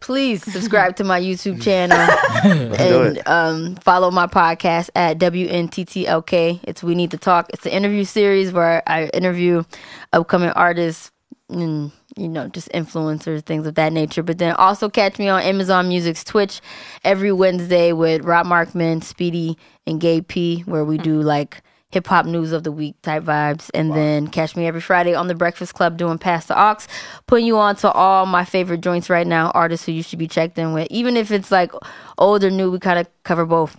please subscribe to my YouTube channel and um, follow my podcast at WNTTLK. It's We Need to Talk. It's an interview series where I interview upcoming artists and you know just influencers, things of that nature. But then also catch me on Amazon Music's Twitch every Wednesday with Rob Markman, Speedy, and Gay P, where we do like hip hop news of the week type vibes. And then catch me every Friday on the Breakfast Club doing Pass the Aux, putting you on to all my favorite joints right now, artists who you should be checked in with. Even if it's like old or new, we kind of cover both.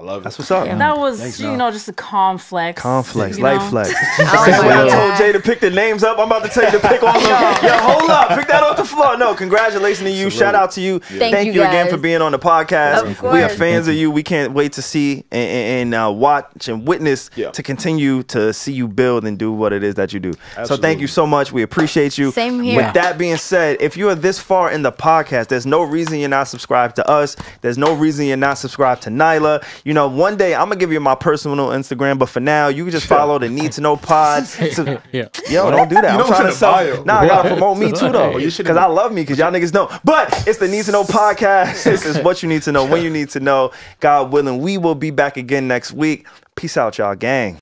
I love it. That's what's up. That was, Thanks, you Nal. know, just a conflex. Conflex, you light flex. Since my I told Jay to pick the names up, I'm about to tell you to pick all of them. Yo, hold up, pick that off the floor. No, congratulations to you. Shout out to you. Thank you, you again for being on the podcast. Of We are fans of you. We can't wait to see and, and, and, uh, watch and witness Yeah. to continue to see you build and do what it is that you do. So thank you so much. We appreciate you. Same here. With that being said, if you are this far in the podcast, there's no reason you're not subscribed to us. There's no reason you're not subscribed to Nyla. You You know, one day I'm gonna give you my personal Instagram, but for now, you can just follow the Need to Know Pod. So- Yeah. Yo, don't do that. You I'm don't trying to sell. bio. Nah, I gotta promote me too though, you should- because I love me, because y'all niggas know. But it's the Need to Know podcast. This is what you need to know when you need to know. God willing, we will be back again next week. Peace out, y'all, gang.